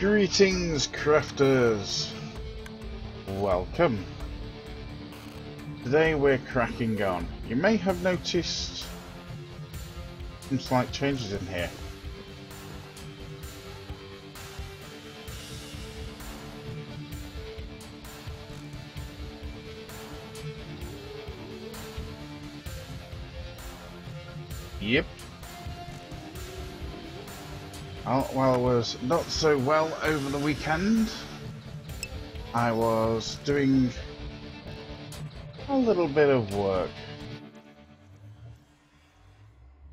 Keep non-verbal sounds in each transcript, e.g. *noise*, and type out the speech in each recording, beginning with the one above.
Greetings, crafters! Welcome. Today we're cracking on. You may have noticed some slight changes in here. Well, I was not so well over the weekend. I was doing a little bit of work.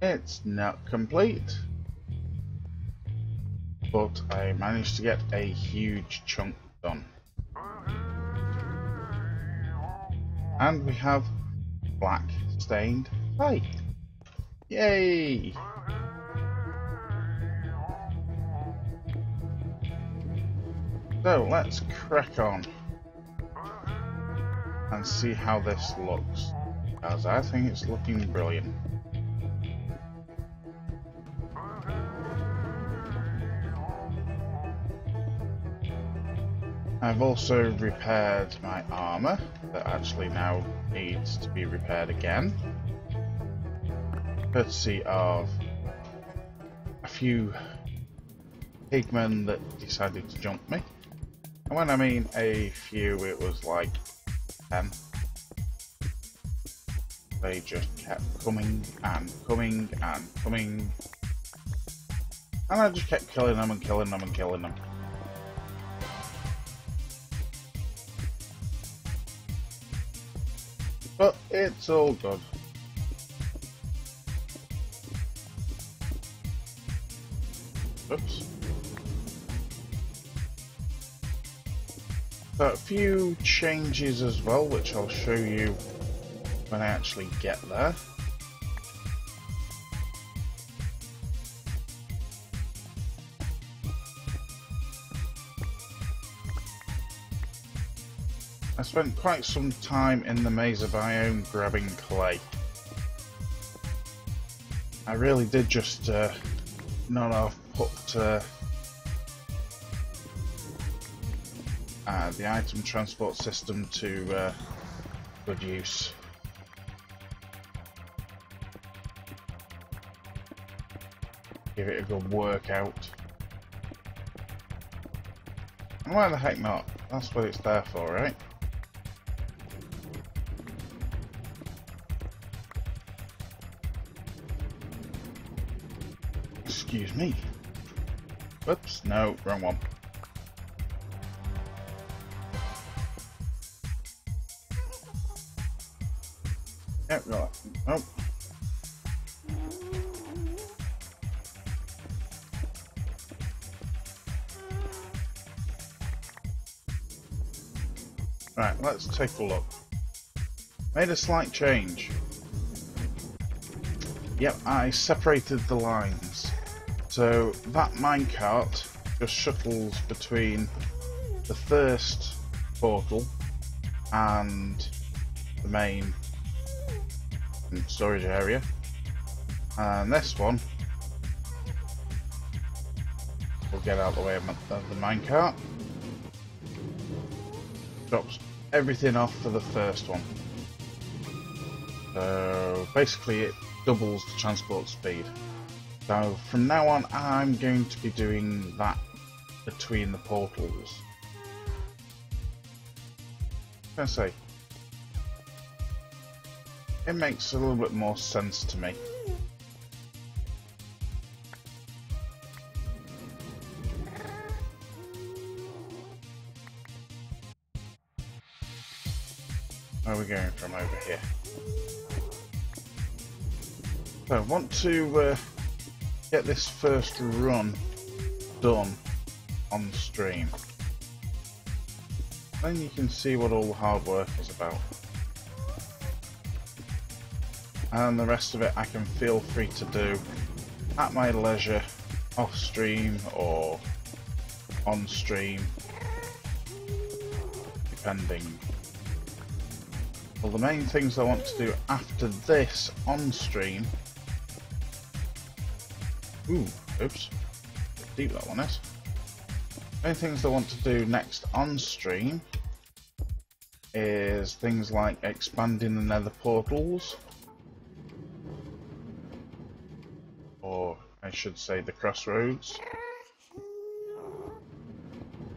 It's not complete, but I managed to get a huge chunk done. And we have black stained clay. Yay! So let's crack on and see how this looks. As I think it's looking brilliant. I've also repaired my armour that actually now needs to be repaired again. Courtesy of a few pigmen that decided to jump me. And when I mean a few, it was like 10. They just kept coming and coming and coming. And I just kept killing them and killing them and killing them. But it's all good. A few changes as well, which I'll show you when I actually get there. I spent quite some time in the Mesa biome grabbing clay. I really did just uh, not have put uh, uh, the item transport system to uh, good use. Give it a good workout. Why the heck not? That's what it's there for, right? Excuse me. Whoops, no, wrong one. Take a look. Made a slight change. Yep, I separated the lines. So that minecart just shuttles between the first portal and the main storage area. And this one will get out of the way of the minecart. Drops everything off for the first one. So basically it doubles the transport speed. So from now on I'm going to be doing that between the portals. I say it makes a little bit more sense to me. Where are we going from over here? So I want to uh, get this first run done on stream. Then you can see what all the hard work is about. And the rest of it I can feel free to do at my leisure, off stream or on stream, depending. Well, the main things I want to do after this on stream Ooh, oops. Deep that one is. Only things I want to do next on stream is things like expanding the nether portals. Or I should say the crossroads.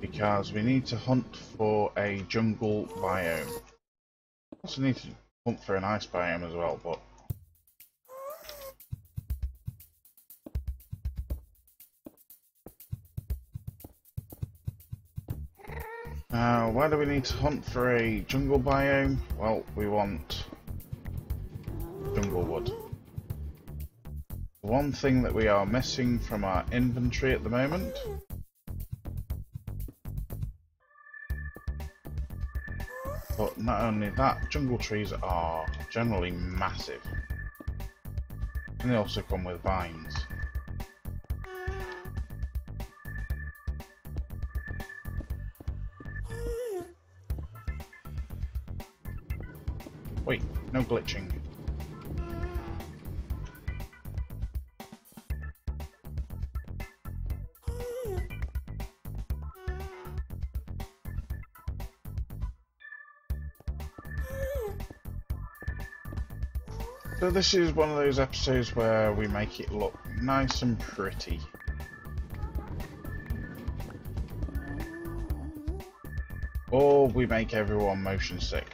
Because we need to hunt for a jungle biome. Also need to hunt for an ice biome as well, but Uh, why do we need to hunt for a jungle biome? Well, we want jungle wood. One thing that we are missing from our inventory at the moment not only that, jungle trees are generally massive. And they also come with vines. Wait, no glitching. So this is one of those episodes where we make it look nice and pretty. Or we make everyone motion sick.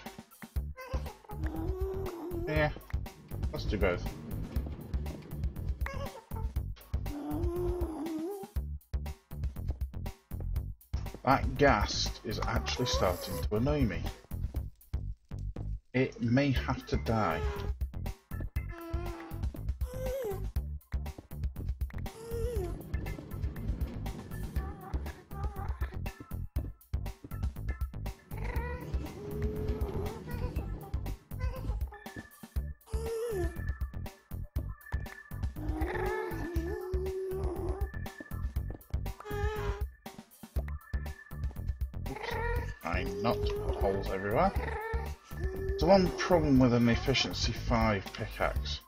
Yeah, let's do both. That ghast is actually starting to annoy me. It may have to die. Problem with an efficiency 5 pickaxe.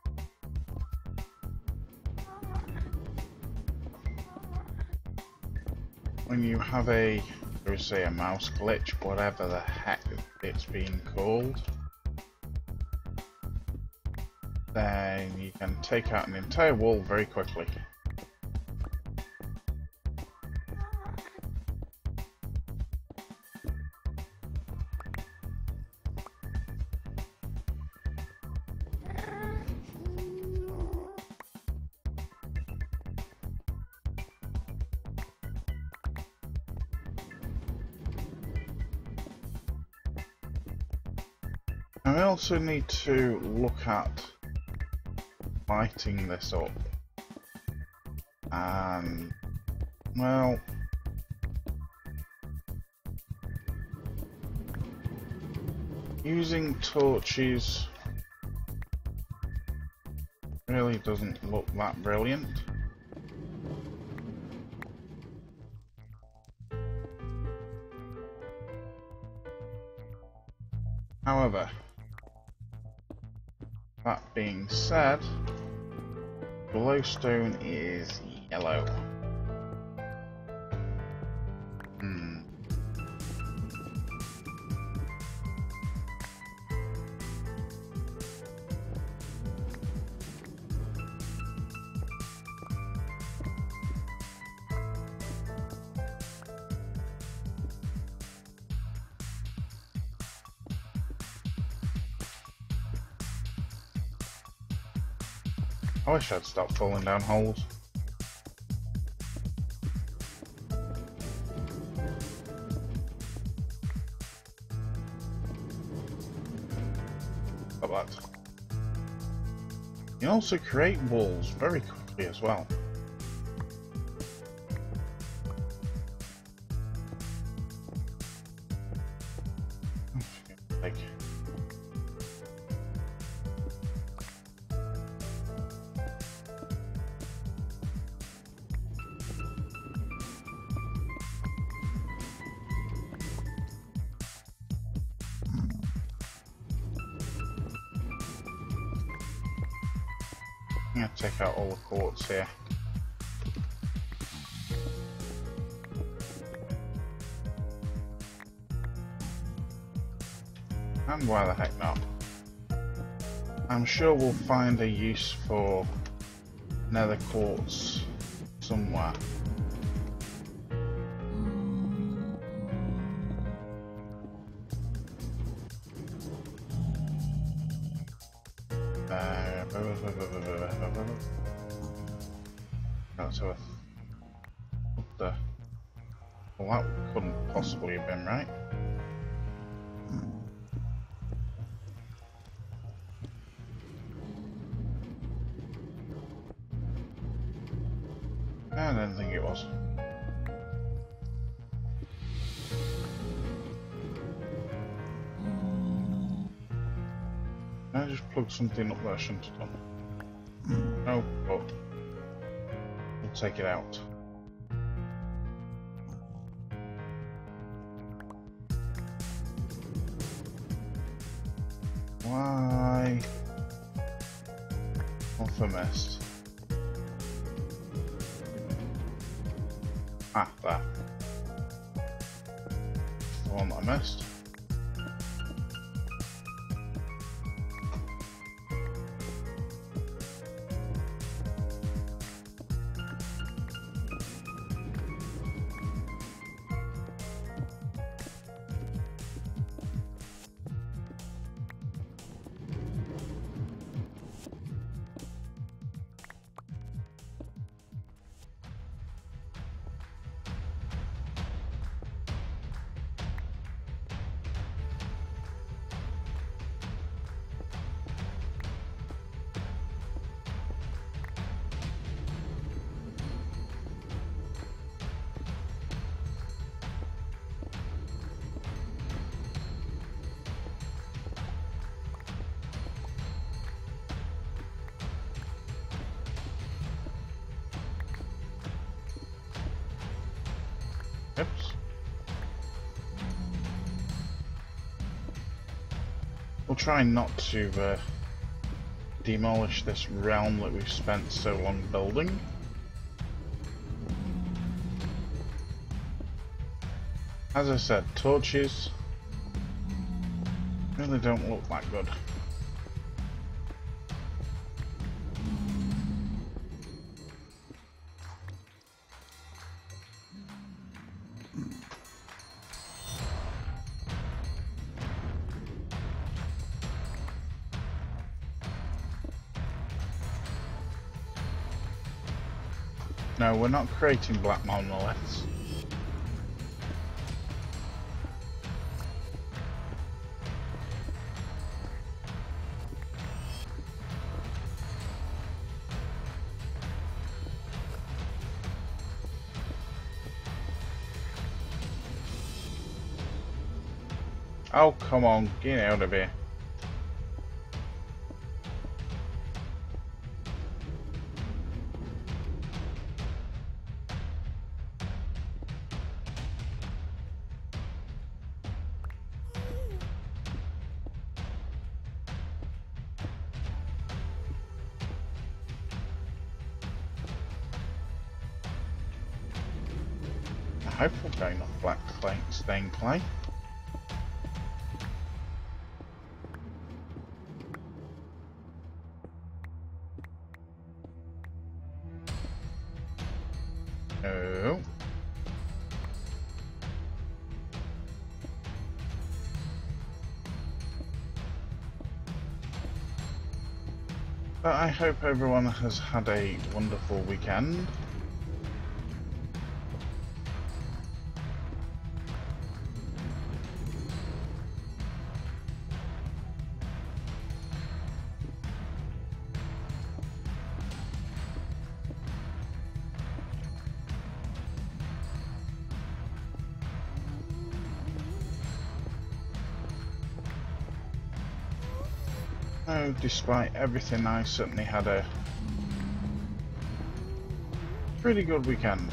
When you have a, let's say a mouse glitch, whatever the heck it's being called, then you can take out an entire wall very quickly. Also need to look at lighting this up. And, well, using torches really doesn't look that brilliant. However, that being said, glowstone is yellow. Wish I'd stop falling down holes. Like that. You also create walls very quickly as well. Sure we'll find a use for nether quartz somewhere. Plugged something up I shouldn't have done. No, but we'll take it out. Try not to uh, demolish this realm that we've spent so long building. As I said, torches really don't look that good. No, we're not creating black monoliths. Oh, come on, get out of here. Stained. No. Oh. But I hope everyone has had a wonderful weekend. Despite everything, I certainly had a pretty good weekend.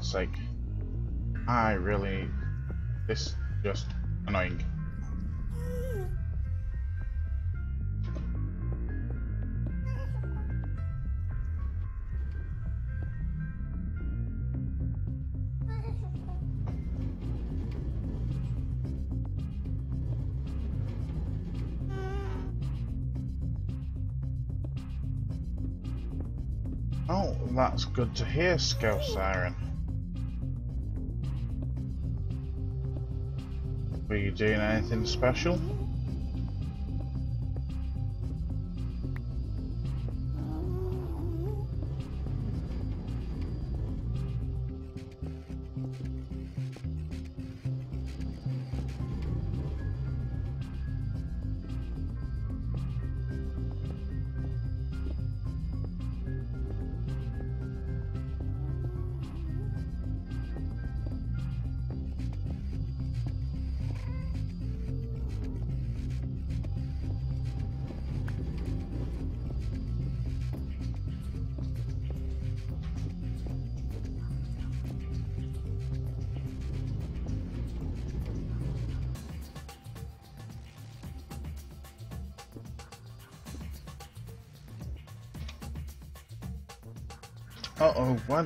God's sake. I really... This just annoying. Oh, that's good to hear, Scout Siren. You doing anything special?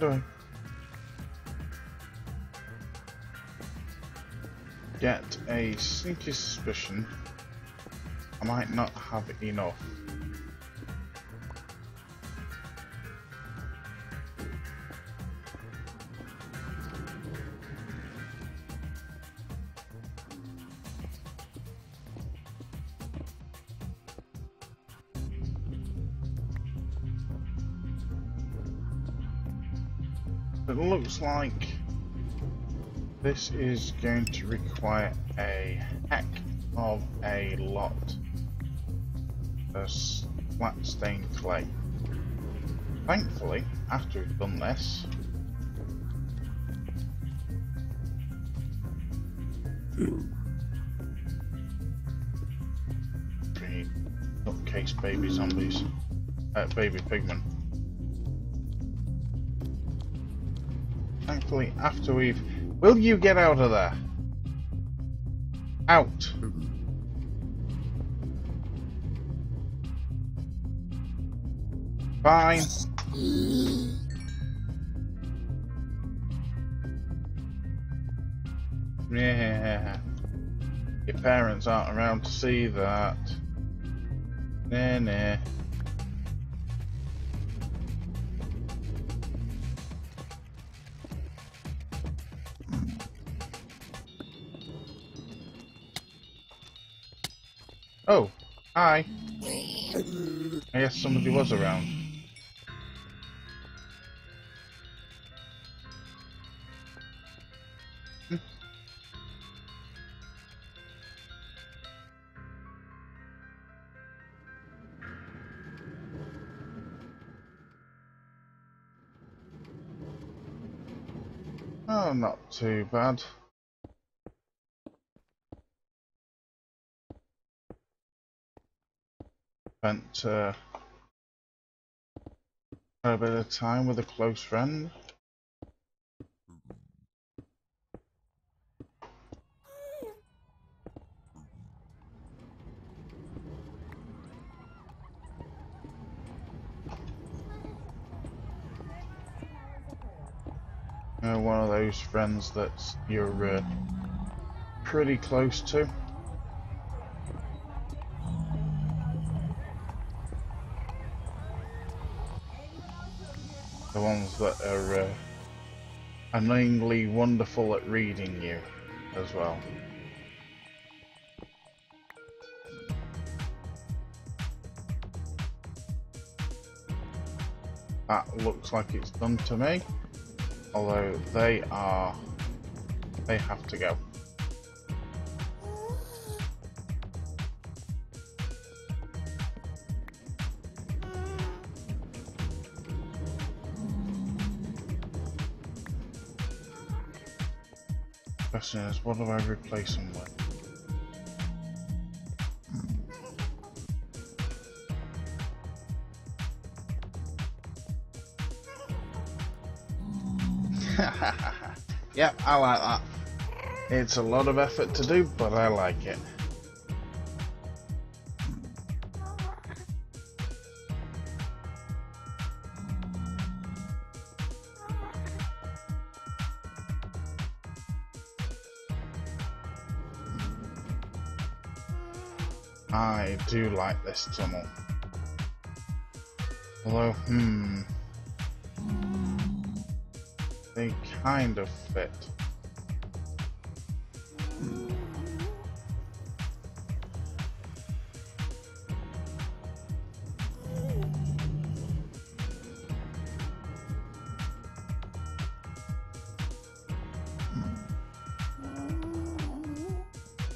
I get a sneaky suspicion I might not have enough. This is going to require a heck of a lot of flat stained clay. Thankfully, after we've done this, three nutcase baby zombies, uh, baby pigmen. Thankfully, after we've... Will you get out of there? Out. Fine. Yeah. Your parents aren't around to see that. Nah, nah. Hi. I guess somebody was around. Hmm. Oh, not too bad. Spent uh, a bit of time with a close friend. Uh, one of those friends that you're uh, pretty close to. The ones that are uh, annoyingly wonderful at reading you as well. That looks like it's done to me. Although they are... They have to go. what do I replace them with? *laughs* yep, I like that. It's a lot of effort to do, but I like it. Do like this tunnel. Although, hmm... They kind of fit.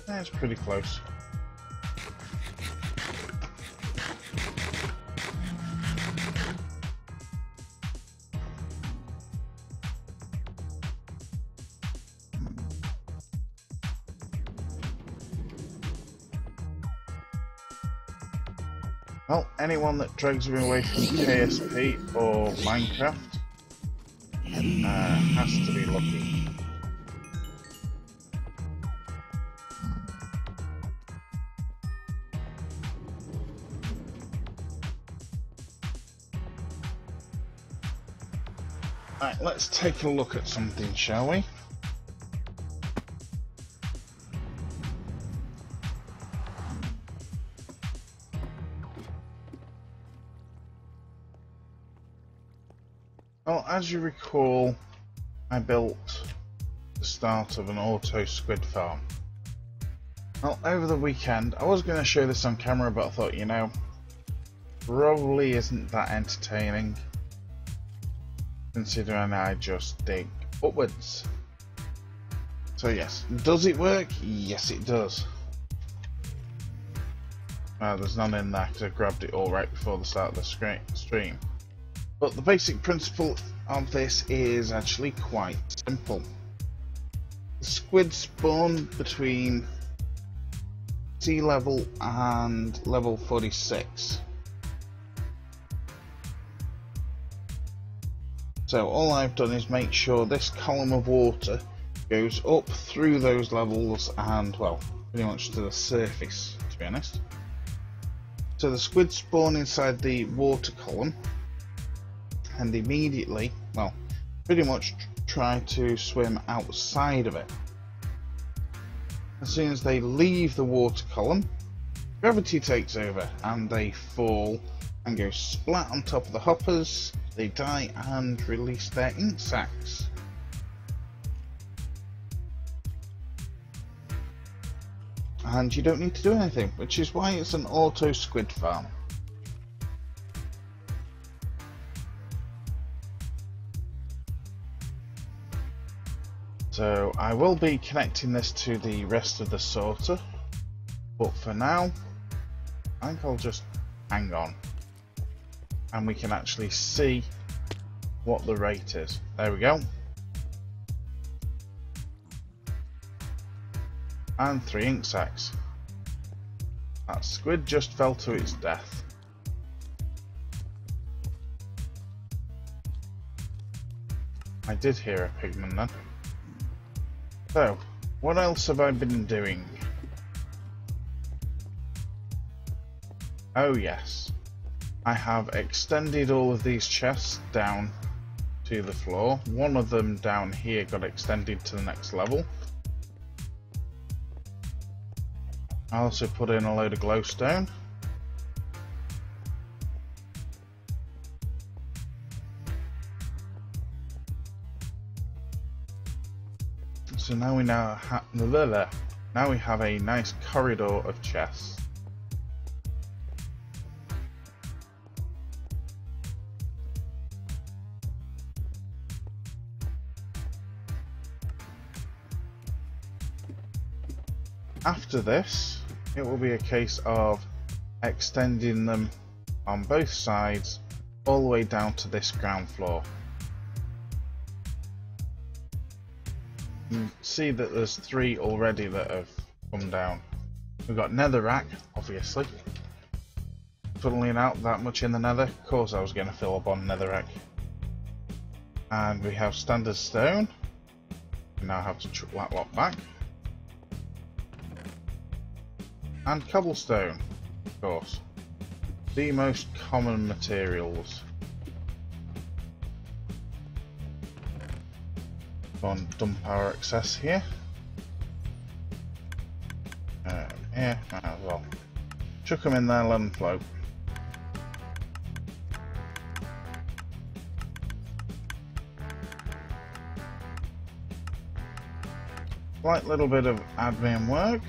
That's pretty close. Anyone that drags me away from KSP or Minecraft uh, has to be lucky. Right, let's take a look at something, shall we? Well, as you recall, I built the start of an auto squid farm. Well, over the weekend, I was going to show this on camera, but I thought, you know, probably isn't that entertaining, considering I just dig upwards. So yes, does it work? Yes, it does. Uh, there's none in there because I grabbed it all right before the start of the stream. But the basic principle of this is actually quite simple. The squid spawn between sea level and level 46. So all I've done is make sure this column of water goes up through those levels and well pretty much to the surface to be honest. So the squid spawn inside the water column and immediately, well, pretty much try to swim outside of it. As soon as they leave the water column, gravity takes over and they fall and go splat on top of the hoppers, they die and release their ink sacs. And you don't need to do anything, which is why it's an auto squid farm. So I will be connecting this to the rest of the sorter, but for now, I think I'll just hang on and we can actually see what the rate is. There we go. And three ink sacs. That squid just fell to its death. I did hear a pigman then. So, what else have I been doing? Oh yes, I have extended all of these chests down to the floor. One of them down here got extended to the next level. I also put in a load of glowstone. So now we now have now we have a nice corridor of chests. After this, it will be a case of extending them on both sides all the way down to this ground floor. You see that there's three already that have come down. We've got netherrack, obviously. Funneling out that much in the nether, of course I was going to fill up on netherrack. And we have standard stone. We now have to chuck that lot back. And cobblestone, of course. The most common materials. On, dump our excess here. Um, here, might as well. Chuck them in there, let them float. Slight little bit of admin work.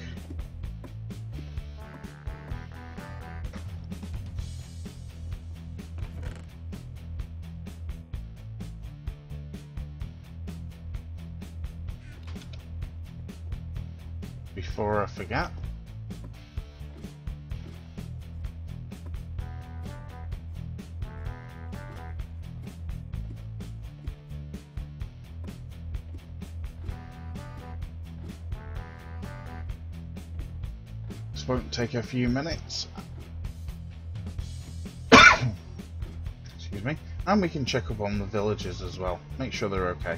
Forget. This won't take a few minutes. *coughs* Excuse me. And we can check up on the villagers as well. Make sure they're okay.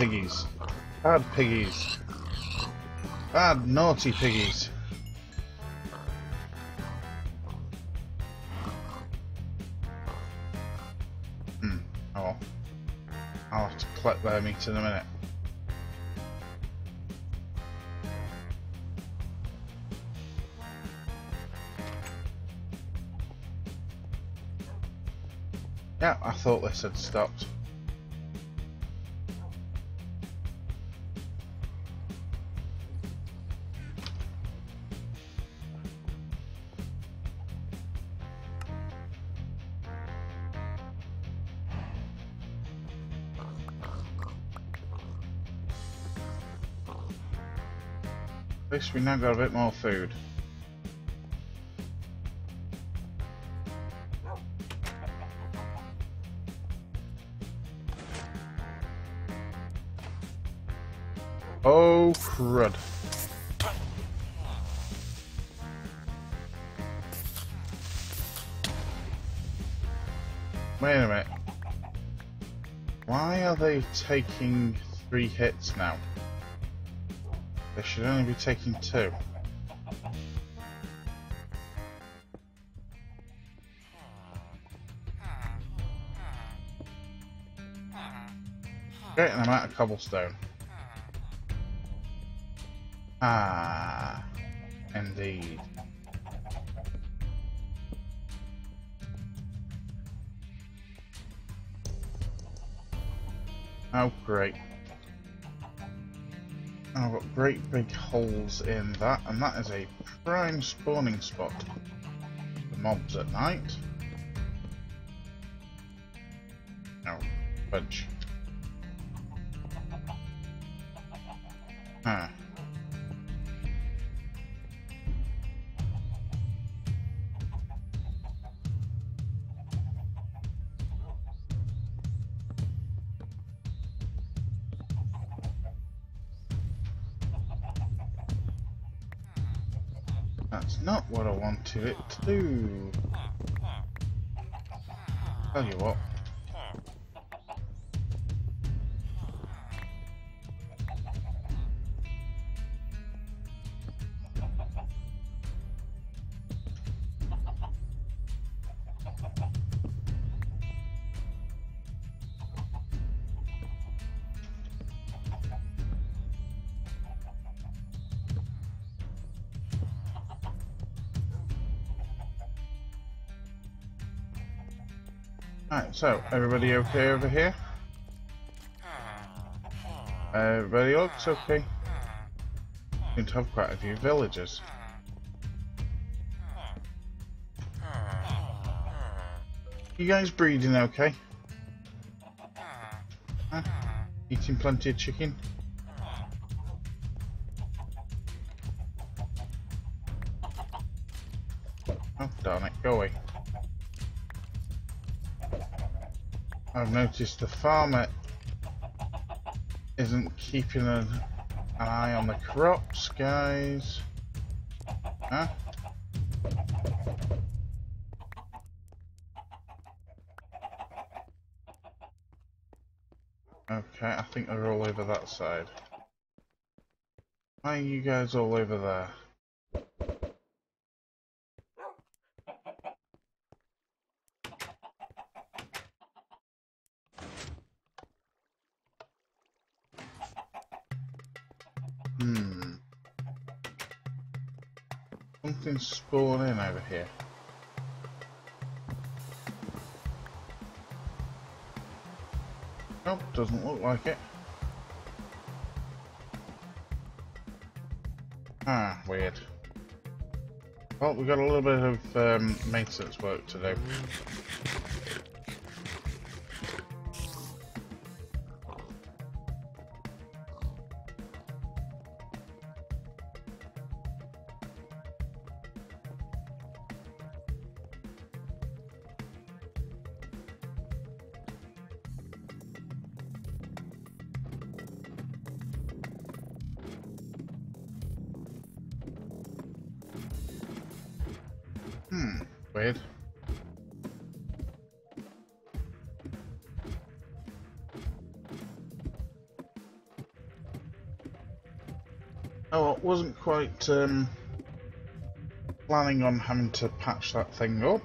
Piggies. Bad piggies. Bad naughty piggies. Hmm. Oh. I'll have to collect their meat in a minute. Yeah, I thought this had stopped. Least we now got a bit more food. Oh crud. Wait a minute. Why are they taking three hits now? They should only be taking two. Getting them out of cobblestone. Ah, indeed. Oh, great. Great big holes in that, and that is a prime spawning spot for mobs at night. Oh, fudge. To do. So everybody okay over here? Everybody looks okay. Seem to have quite a few villagers. You guys breeding okay? Huh? Eating plenty of chicken? I've noticed the farmer isn't keeping an, eye on the crops, guys. Huh? Okay, I think they're all over that side. Why are you guys all over there? Here. Nope, doesn't look like it. Ah, weird. Well, we've got a little bit of um, maintenance work to do. Um, planning on having to patch that thing up,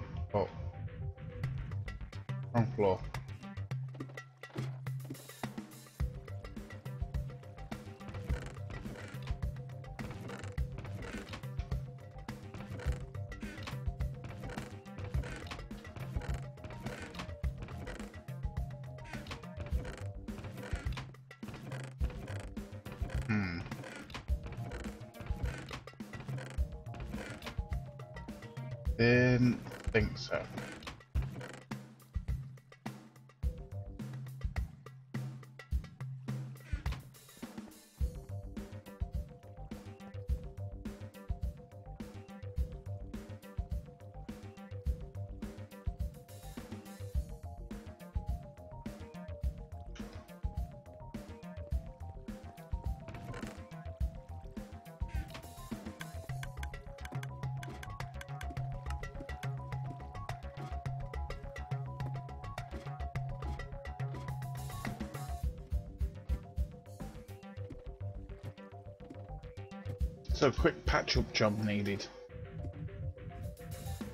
So quick patch up job needed.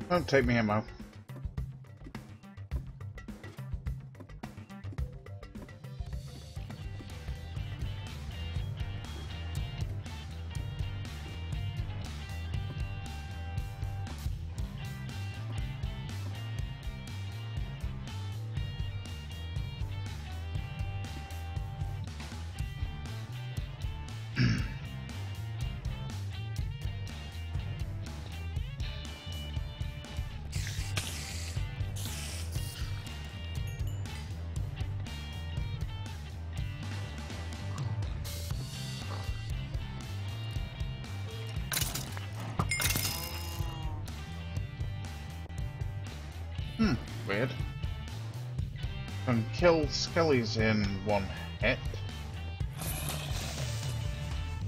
Don't take me. Hmm, Skellies in one hit.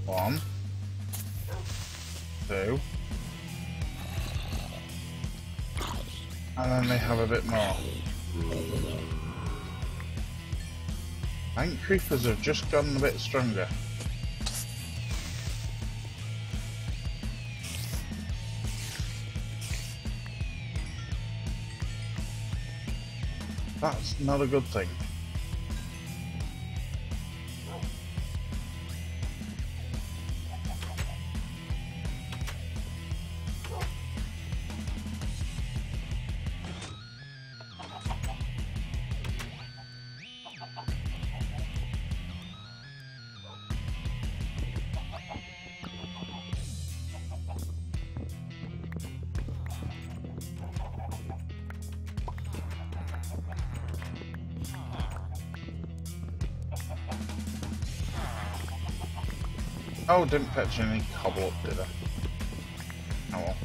One. Two. And then they have a bit more. I think creepers have just gotten a bit stronger. That's not a good thing. Oh, didn't fetch any cobble up, did I? Oh well.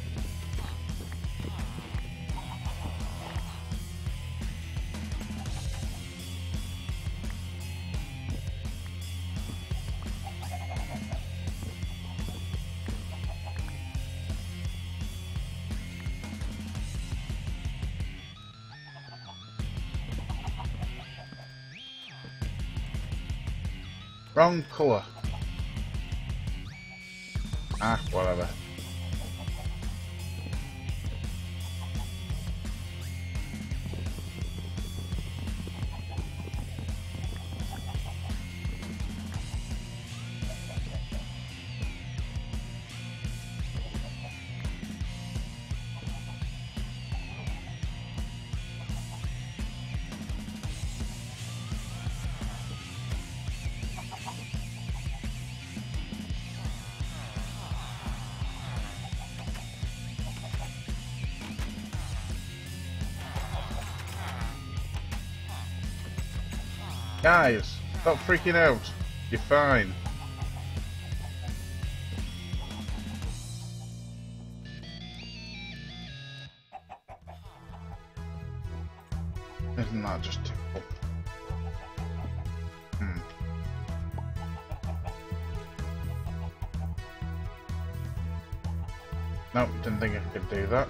Wrong colour. Ah, whatever. Guys, stop freaking out. You're fine. Isn't that just typical? Hmm. Nope, didn't think I could do that.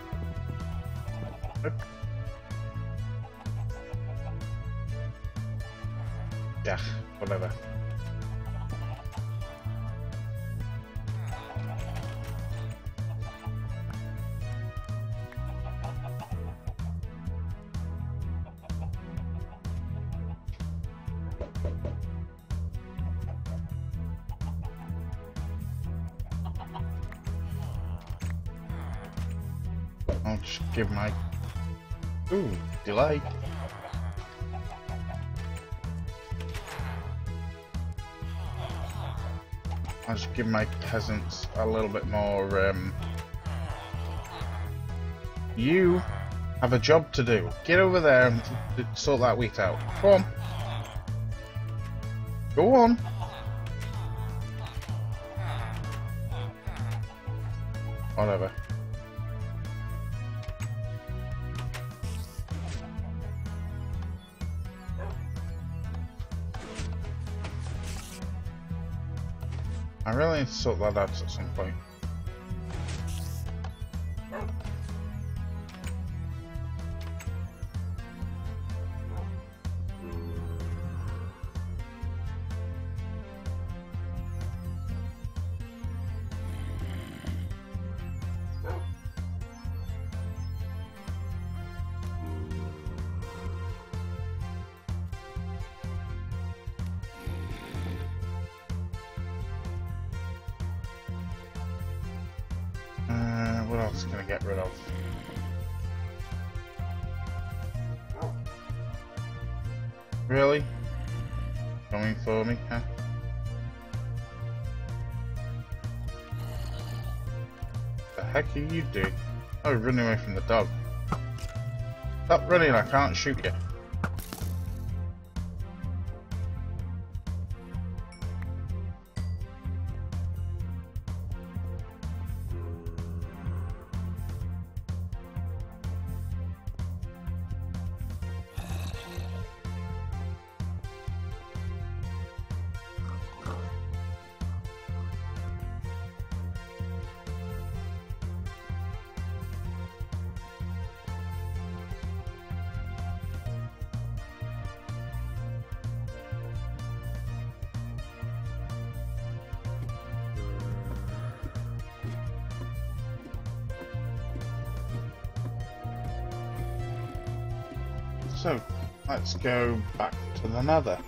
Peasants a little bit more, um... You have a job to do. Get over there and sort that wheat out. Go on. Go on. Whatever. To sort that out at some point. You doing? Oh, running away from the dog. Stop running, I can't shoot you. Let's go back to the nether.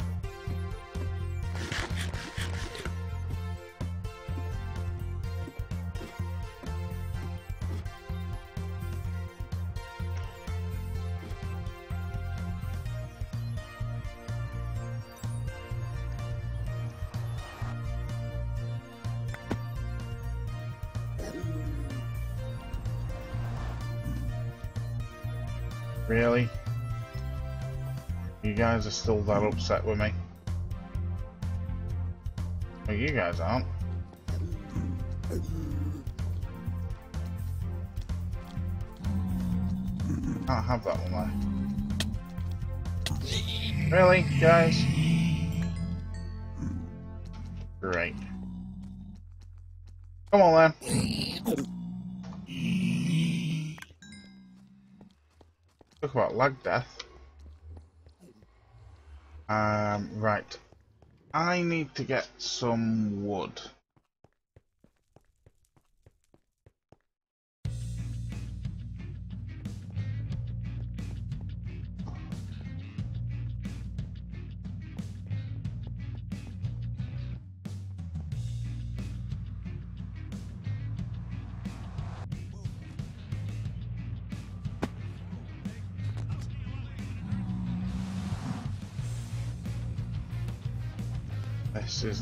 Really? You guys are still that upset with me? Well, you guys aren't. Can't have that one there. Really, guys? Great. Come on then. Talk about lag death. Um, right. I need to get some wood.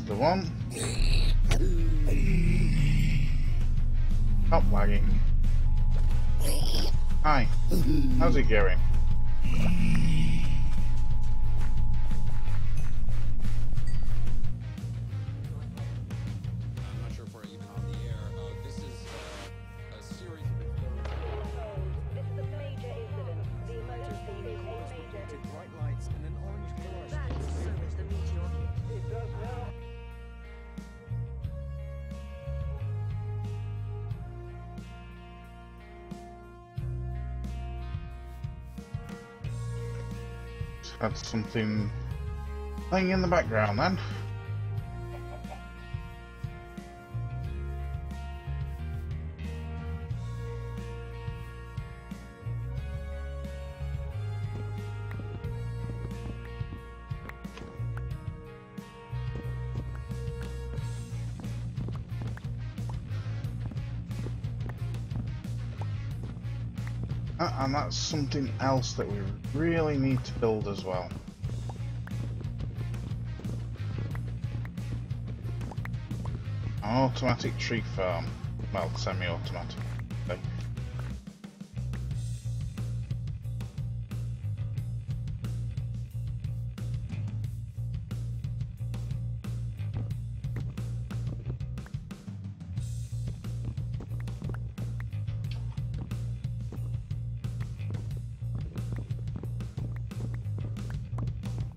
The one. Stop lagging. Hi. How's it going? Something playing in the background then. Uh, and that's something else that we really need to build as well. Automatic tree farm. Well, semi-automatic.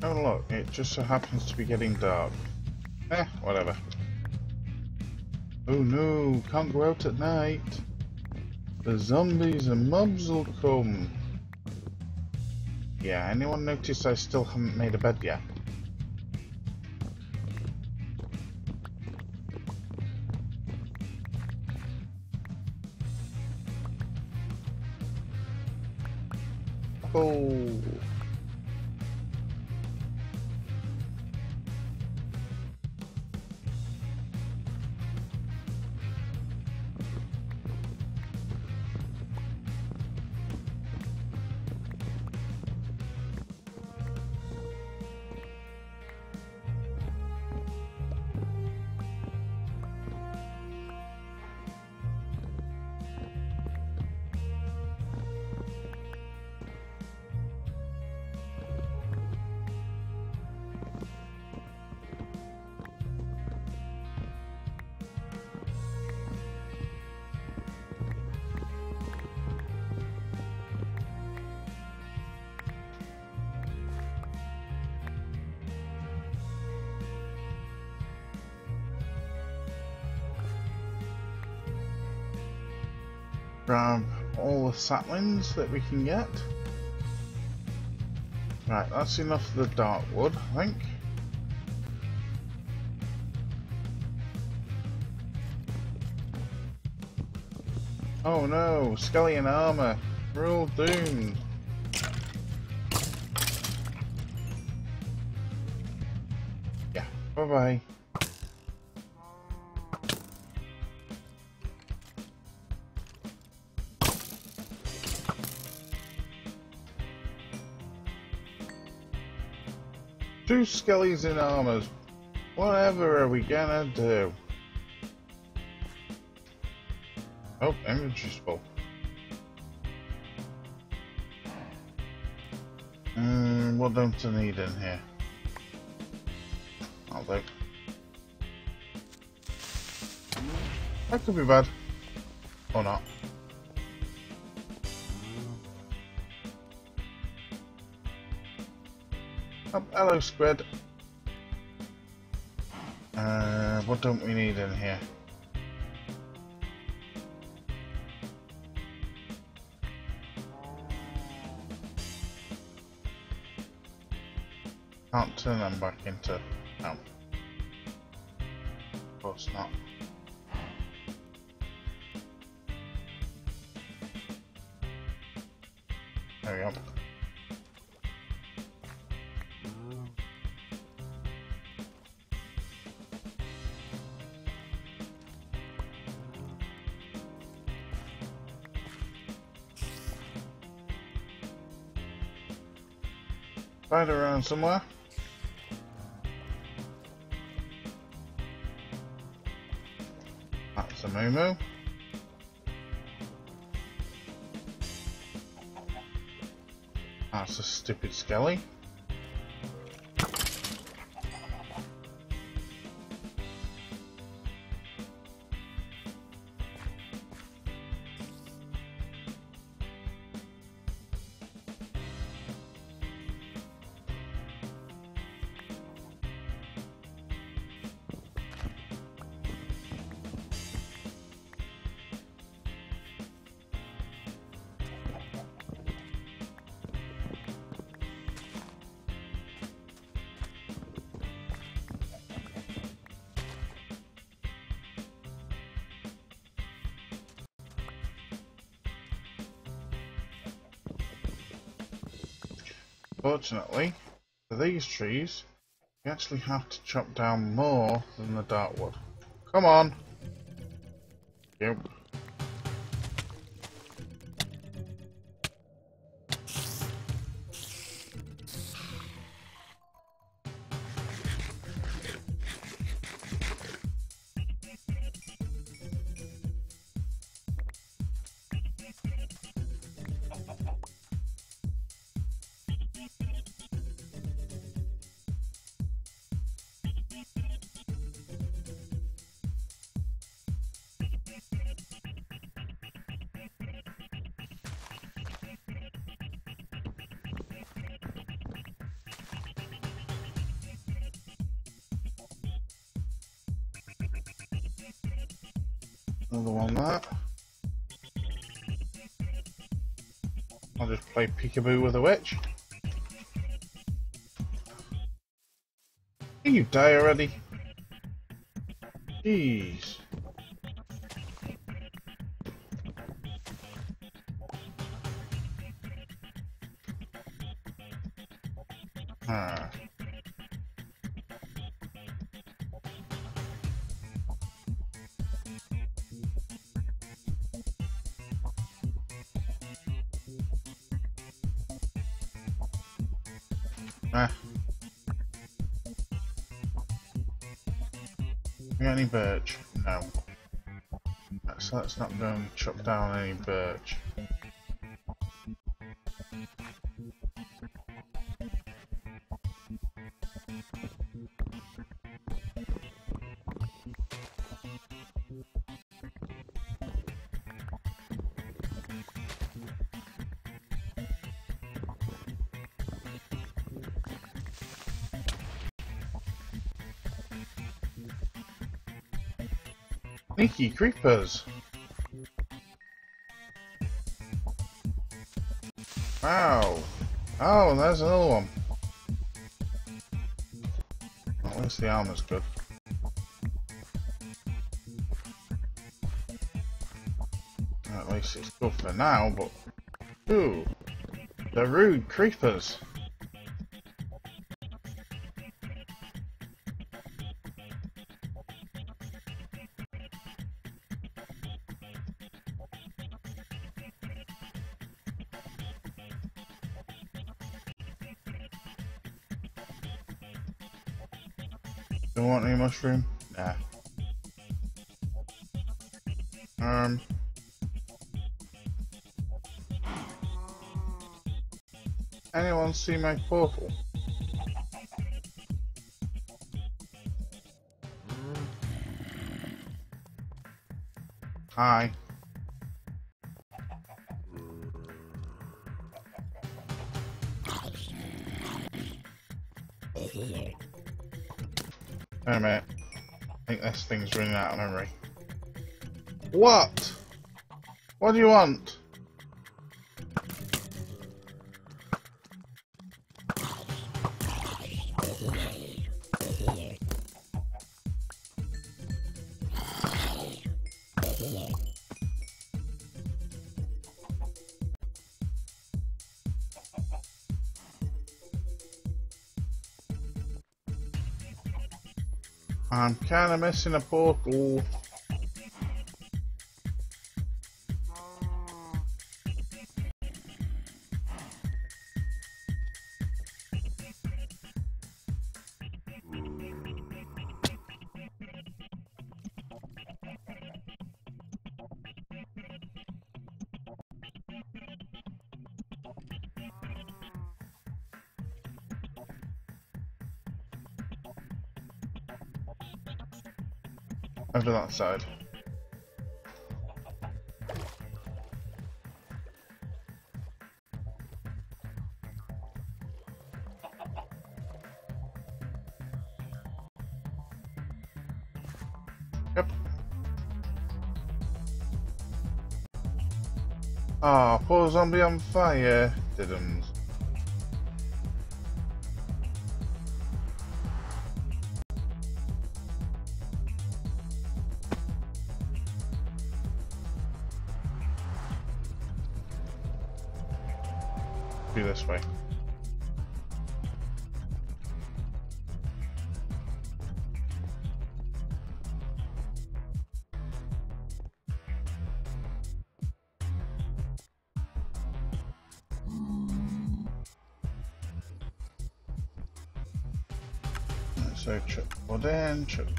Oh look, it just so happens to be getting dark. Eh, whatever. Oh no, can't go out at night. The zombies and mobs will come. Yeah, anyone notice I still haven't made a bed yet? Grab all the saplings that we can get. Right, that's enough of the dark wood, I think. Oh no, skeleton armor. We're all doomed. Yeah, bye bye. Skellies in armors. Whatever are we gonna do? Oh, inventory's full. Hmm, what don't I need in here? I'll do. That could be bad. Or not. Oh, hello, squid. Uh, what don't we need in here? Can't turn them back into... No. Of course not. Around somewhere. That's a Momo. That's a stupid Skelly. Fortunately, for these trees, you actually have to chop down more than the darkwood. Come on! Yep. Play peekaboo with a witch. Can you die already? Jeez. Got any birch? No. So let's not go and chop down any birch. Creepers! Wow! Oh, there's another one. At least the armor's good. At least it's good for now, but... Ooh! The rude creepers! Want? Nah. Um. Anyone see my portal? Hi. Thing's running out of memory. What? What do you want? Kind of missing a portal. Over that side. Yep. Ah, oh, poor zombie on fire. Didn't.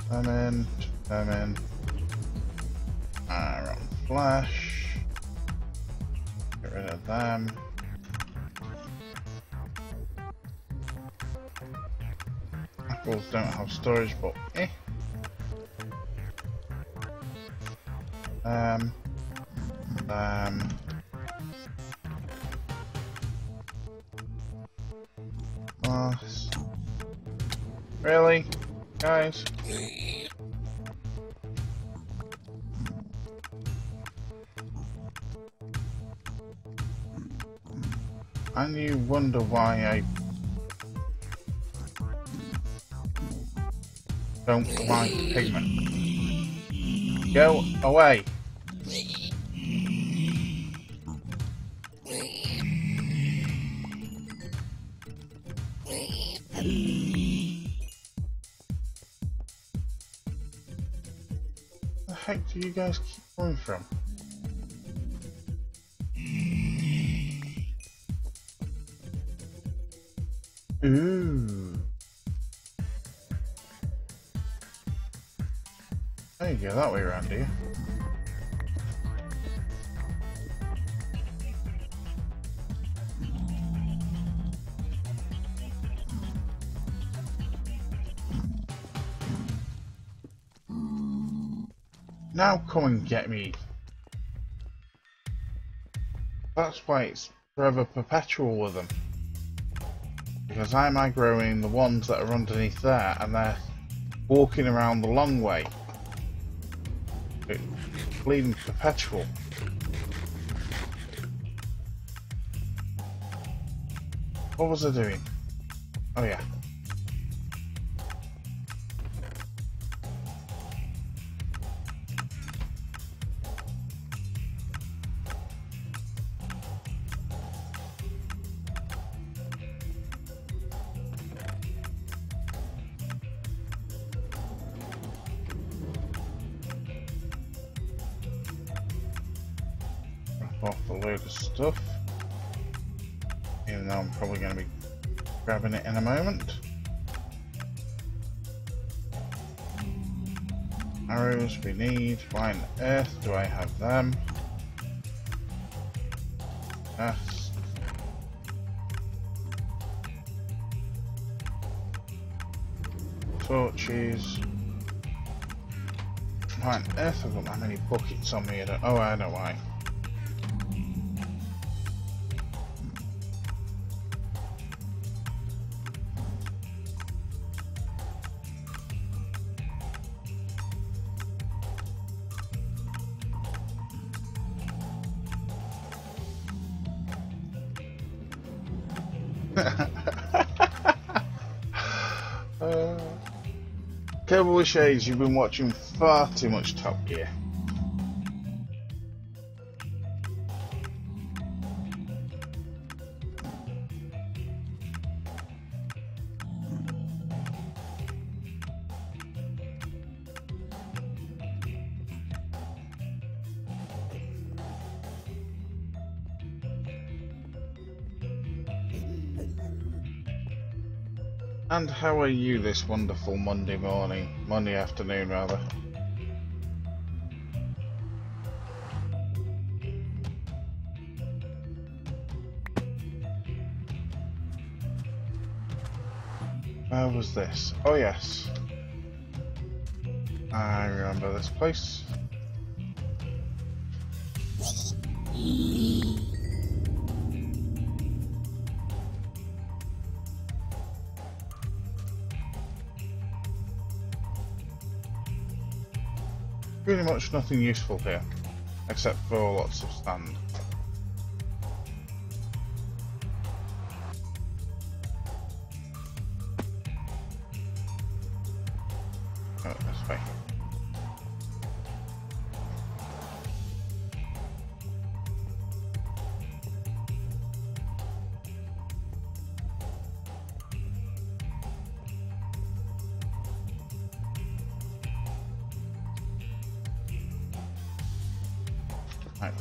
Them in. Iron flash. Get rid of them. Apples don't have storage, but wonder why I don't like pigmen. Go away. The heck do you guys keep going from? Go, that way around, do you? Now come and get me. That's why it's forever perpetual with them. Because I'm aggroing the ones that are underneath there and they're walking around the long way. Bleeding perpetual. What was I doing? Oh yeah. Need. Why on earth do I have them? Yes. Torches. On earth I've got that many buckets on me? I don't, oh, I know why. Shades, you've been watching far too much Top Gear. And how are you this wonderful Monday morning? Monday afternoon, rather. Where was this? Oh, yes. I remember this place. Much nothing useful here, except for lots of sand.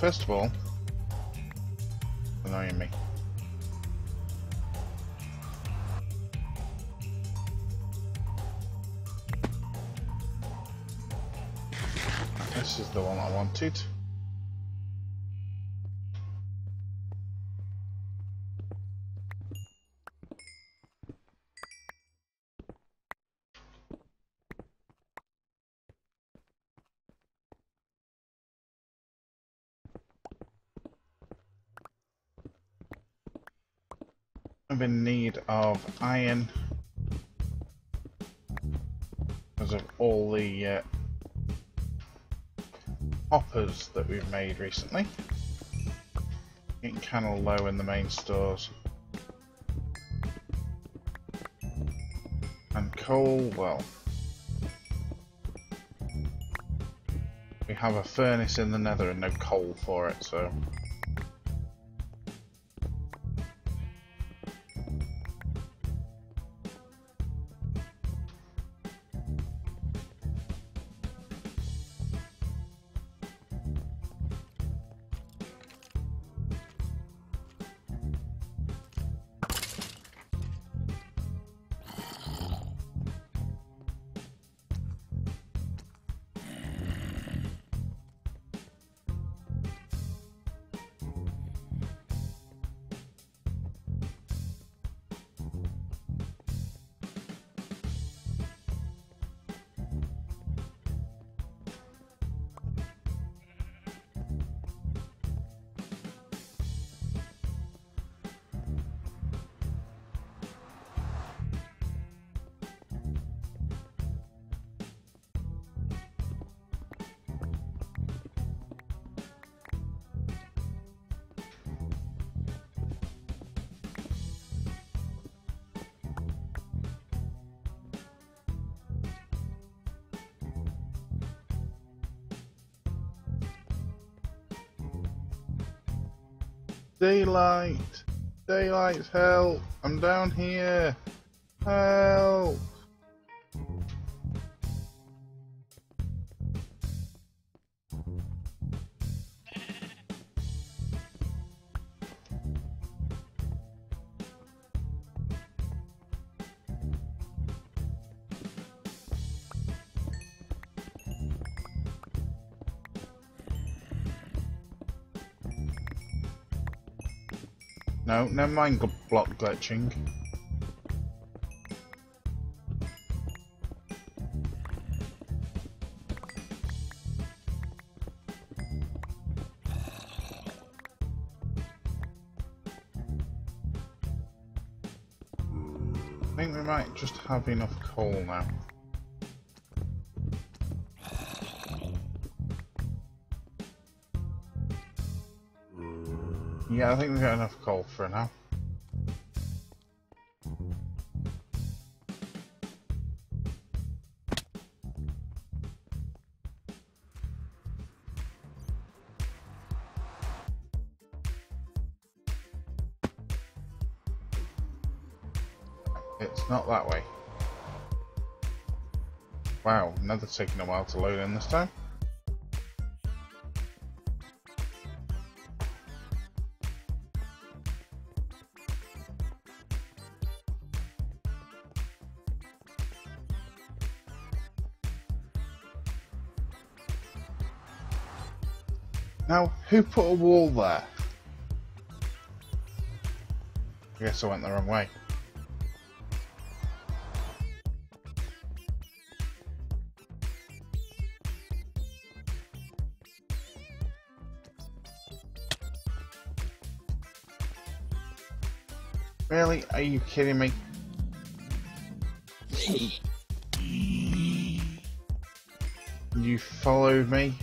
Right, I'm in need of iron because of all the uh, hoppers that we've made recently. Getting kind of low in the main stores. And coal, well. We have a furnace in the nether and no coal for it, so... Daylight! Daylight, help! I'm down here! Help! No, never mind block glitching. I think we might just have enough coal now. Yeah, I think we've got enough coal for now. It's not that way. Wow, another taking a while to load in this time. Who put a wall there? I guess I went the wrong way. Really? Are you kidding me? You followed me?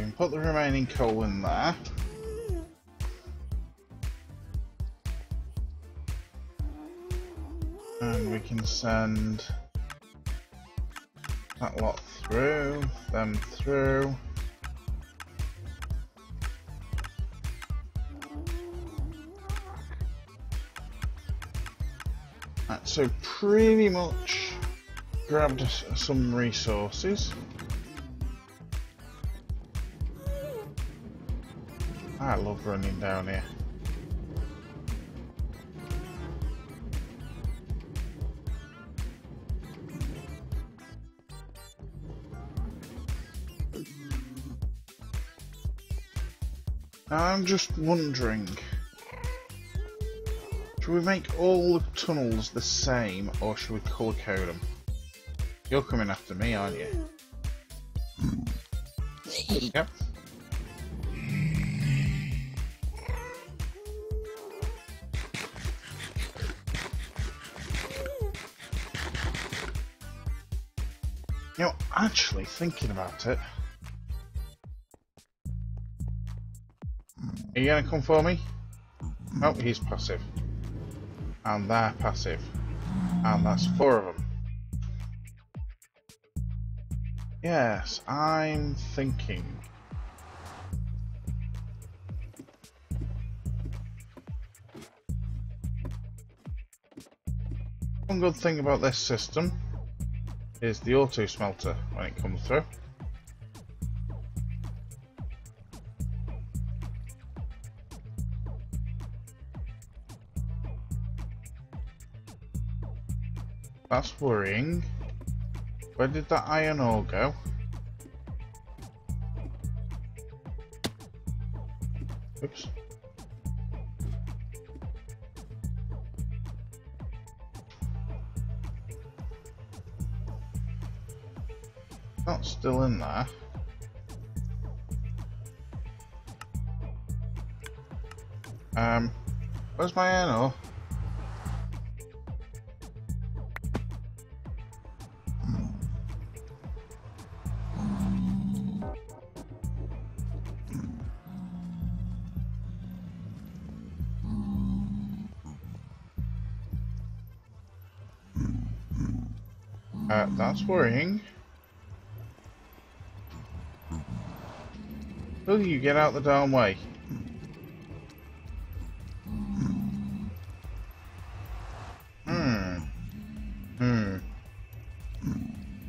Can put the remaining coal in there. And we can send that lot through, them through. Right, so pretty much grabbed some resources. I love running down here. I'm just wondering, should we make all the tunnels the same or should we colour code them? You're coming after me, aren't you? Yep. Thinking about it, are you gonna come for me? Oh, he's passive. And they're passive. And that's four of them. Yes, I'm thinking. One good thing about this system is the auto smelter when it comes through. That's worrying. Where did that iron ore go? There. Um, where's my iron ore? Uh, that's worrying. Will you get out the darn way? Hmm. Hmm.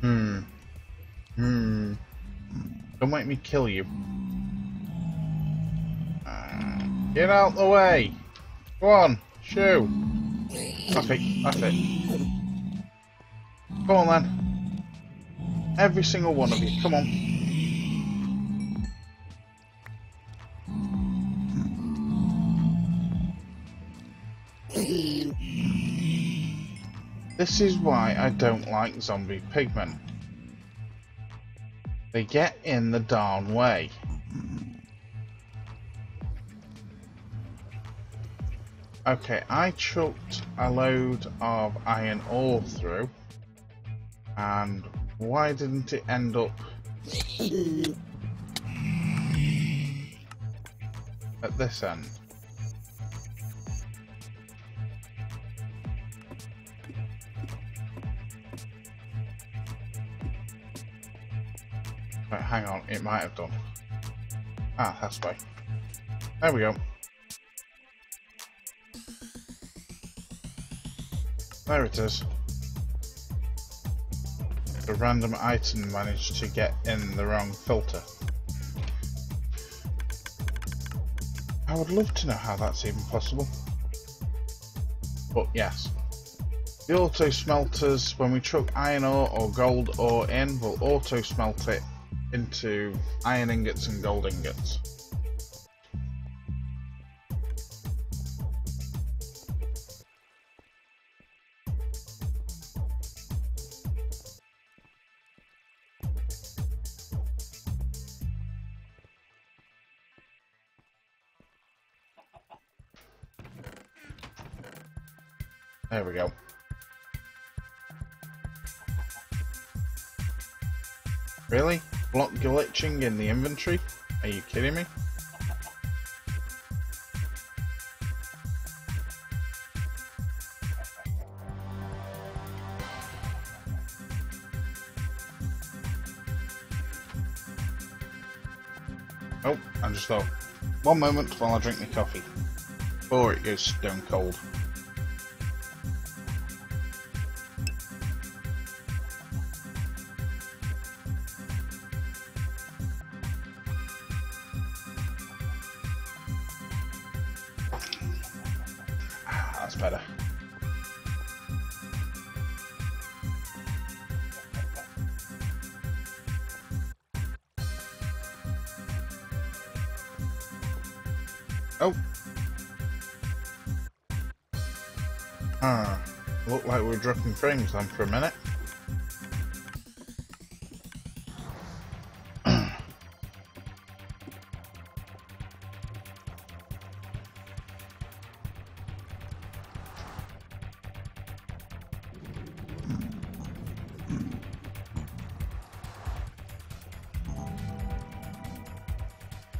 Hmm. Hmm. Don't make me kill you. Uh, get out the way! Go on, shoo! That's it, that's it. Come on then. Every single one of you, come on. This is why I don't like zombie pigmen. They get in the darn way. Okay, I chucked a load of iron ore through. And why didn't it end up *laughs* at this end? It might have done. Ah, that's way. There we go. There it is. The random item managed to get in the wrong filter. I would love to know how that's even possible. But yes. The auto smelters, when we chuck iron ore or gold ore in, will auto smelt it into iron ingots and gold ingots. Glitching in the inventory? Are you kidding me? Oh, I just thought, one moment while I drink my coffee, before it goes stone cold. Frames then for a minute.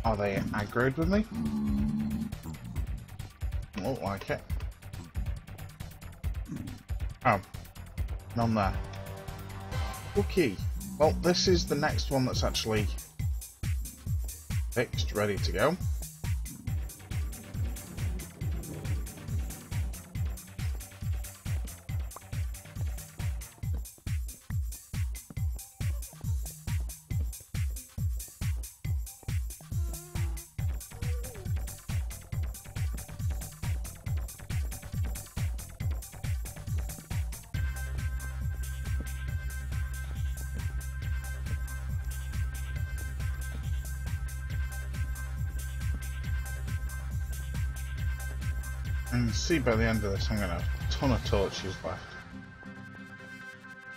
Are they aggroed with me? Look like it. None there. Okay, well this is the next one that's actually fixed, ready to go. See by the end of this I'm going to have a ton of torches left.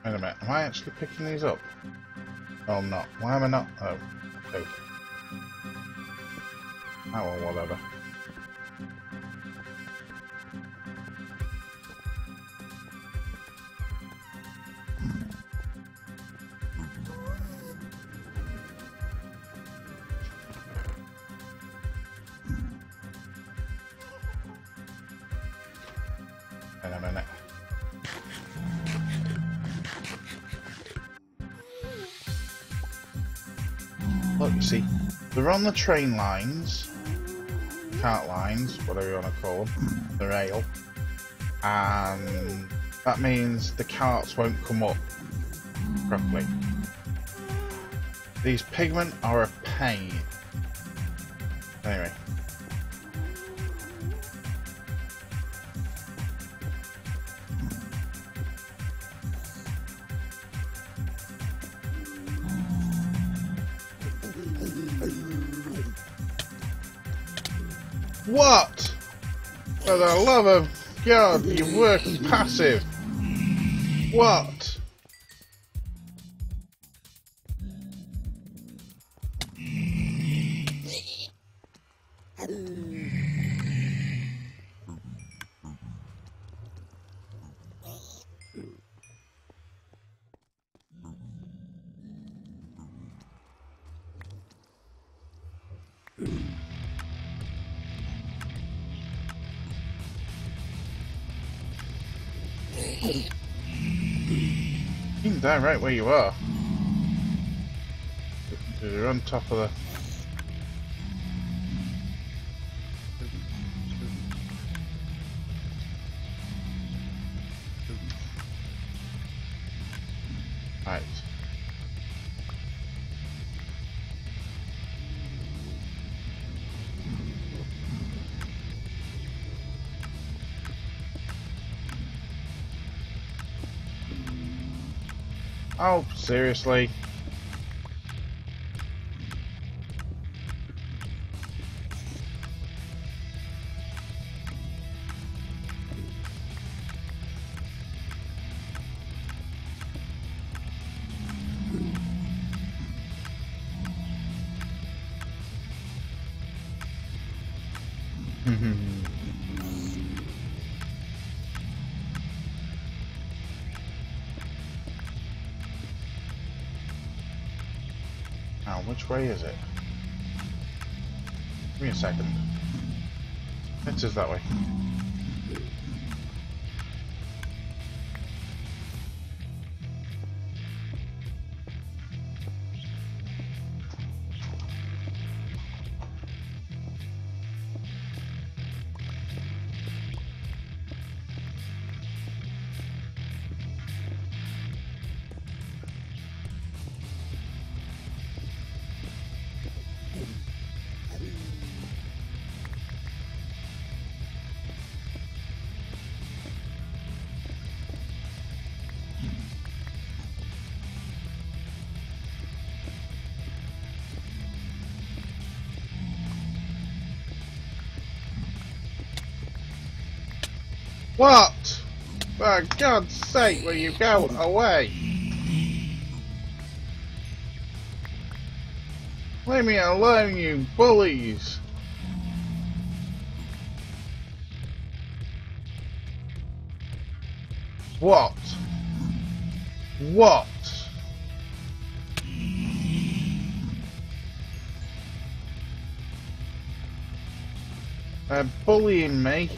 Wait a minute, am I actually picking these up? No, I'm not. Why am I not? Oh, okay. Oh well, whatever. On the train lines, cart lines, whatever you want to call them, the rail, and that means the carts won't come up properly. These pigmen are a pain. Anyway. Love of God, you work passive. What? Um, Die right where you are. You're on top of the... Oh, seriously? Which way is it? Give me a second. It is that way. What? For God's sake, will you go away? Leave me alone, you bullies! What? What? They're bullying me.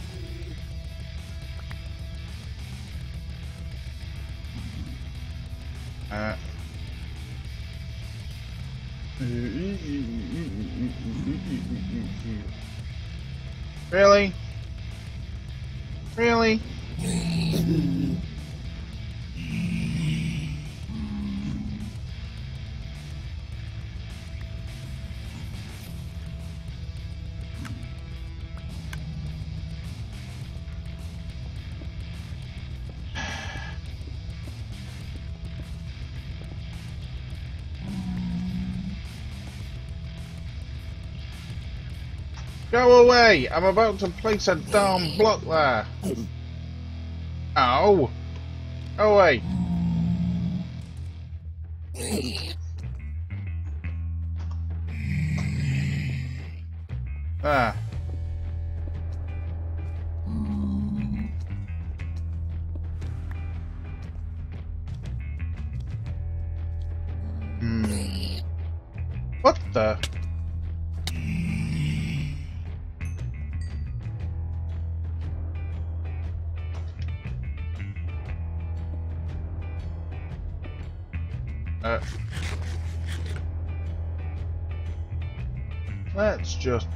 Go away! I'm about to place a damn block there. Ow! Oh, Go away!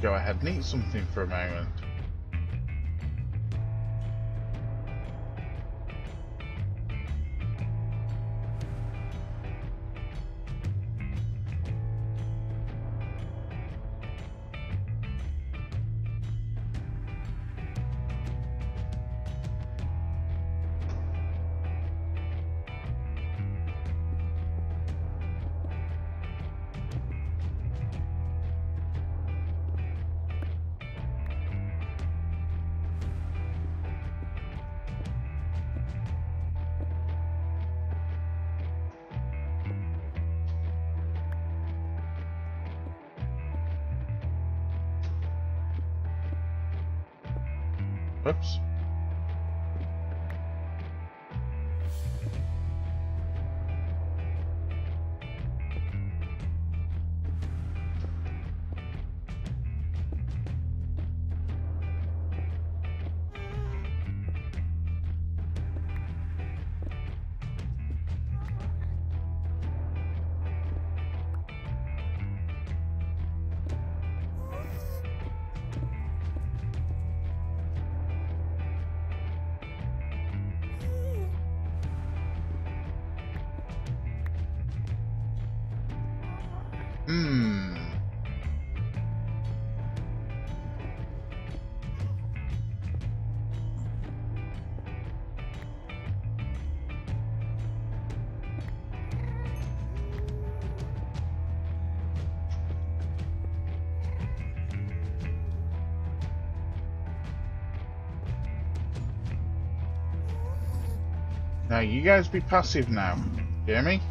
Go ahead and eat something for a moment. Whoops. You guys be passive now. Hear me?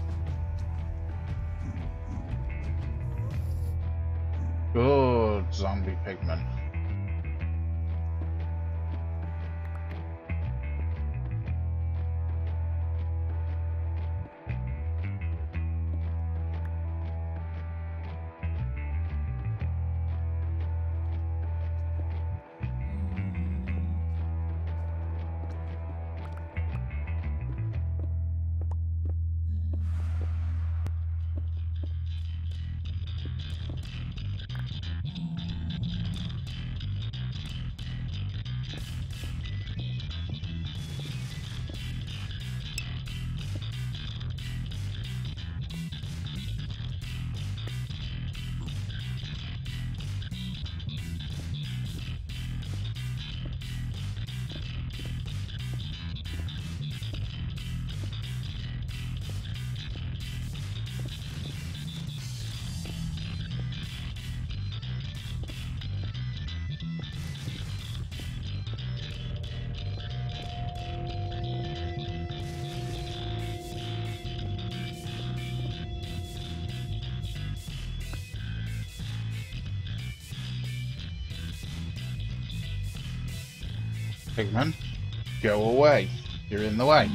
Go away. You're in the way.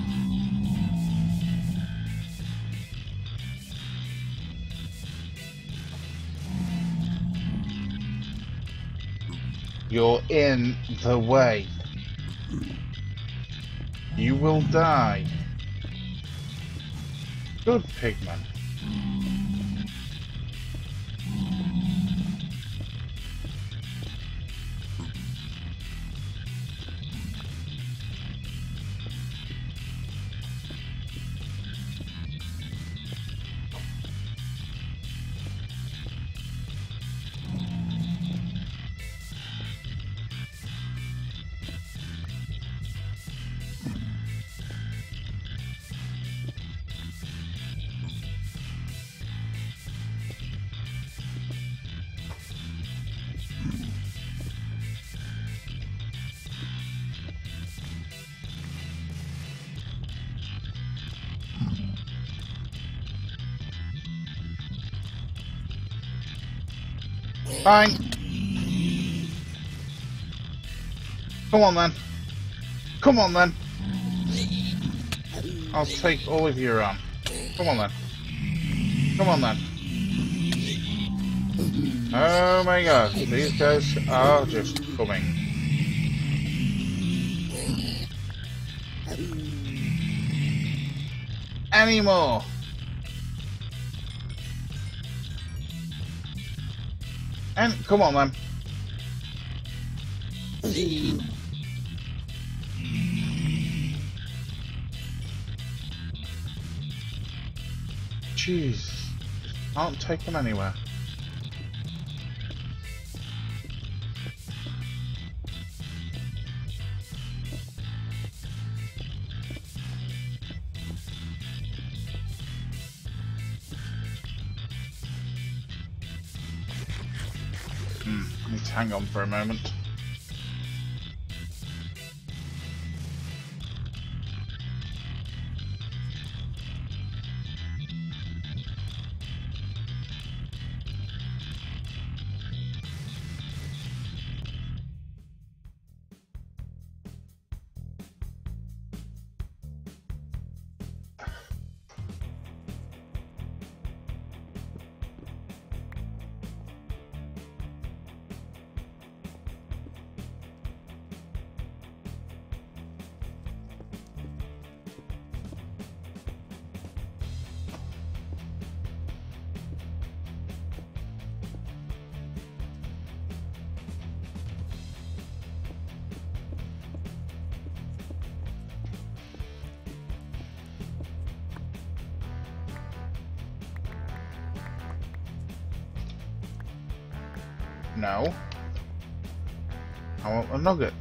You're in the way. You will die. Good Pigman. Fine. Come on then. Come on then. I'll take all of your on. Come on then. Come on then. Oh my god, these guys are just coming. Any more? And come on man. Jeez. Can't take him anywhere. Hang on for a moment. I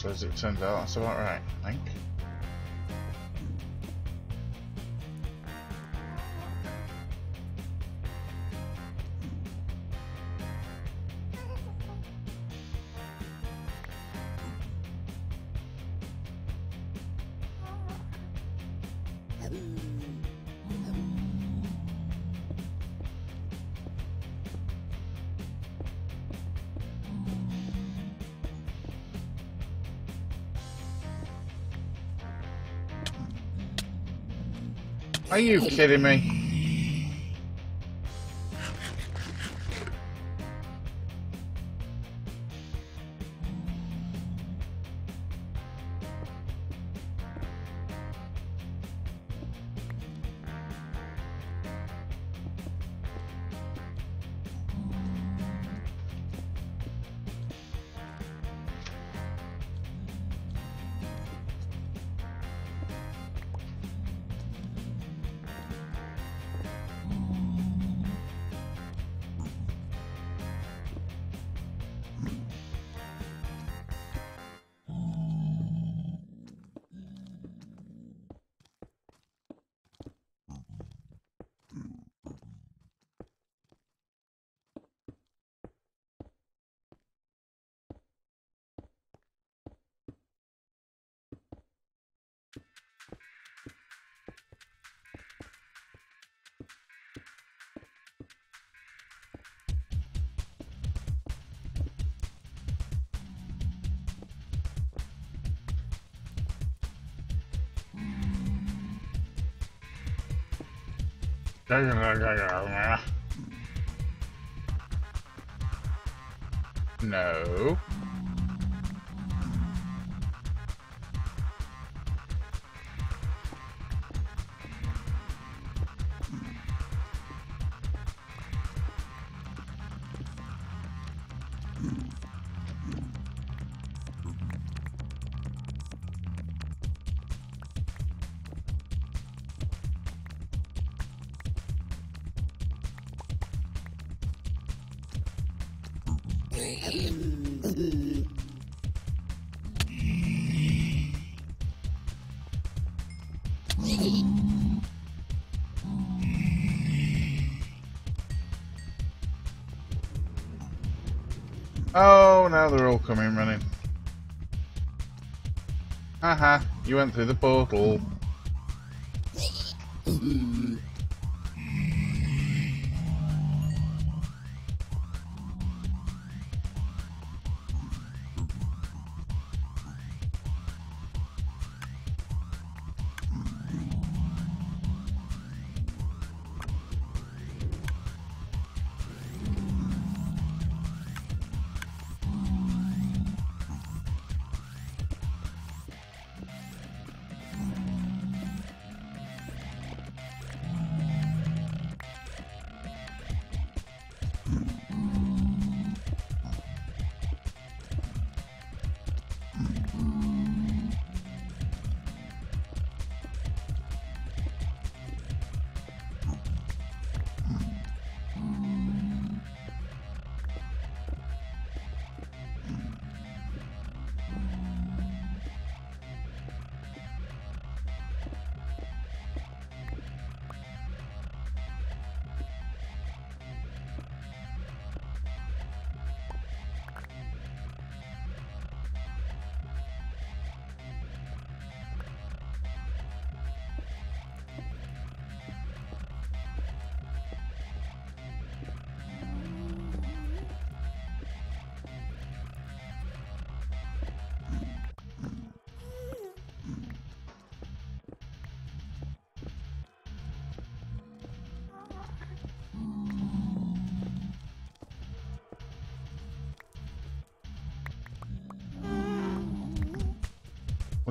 actually, as it turns out, that's about right, you kidding me? No. Now they're all coming running. Haha, you went through the portal.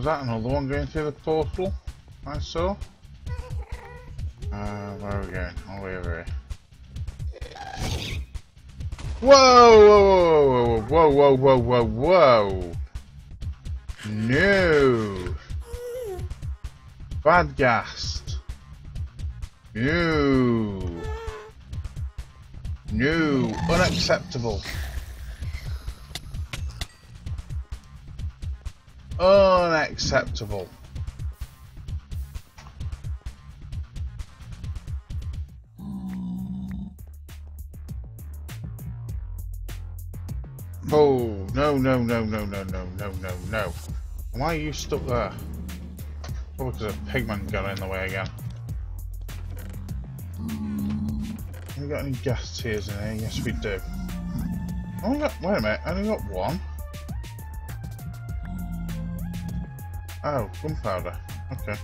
That another one going through the portal I saw? Uh, where are we going? Oh, way over here. Whoa, whoa, whoa, whoa, whoa, whoa, whoa, No. Bad Ghast. No. No. Unacceptable. Unacceptable. Oh, no, no, no, no, no, no, no, no, no. Why are you stuck there? Probably because a pigman got in the way again. Have we got any ghast tears in here? Yes, we do. Oh, got, wait a minute, I only got one. Oh, gunpowder. Okay.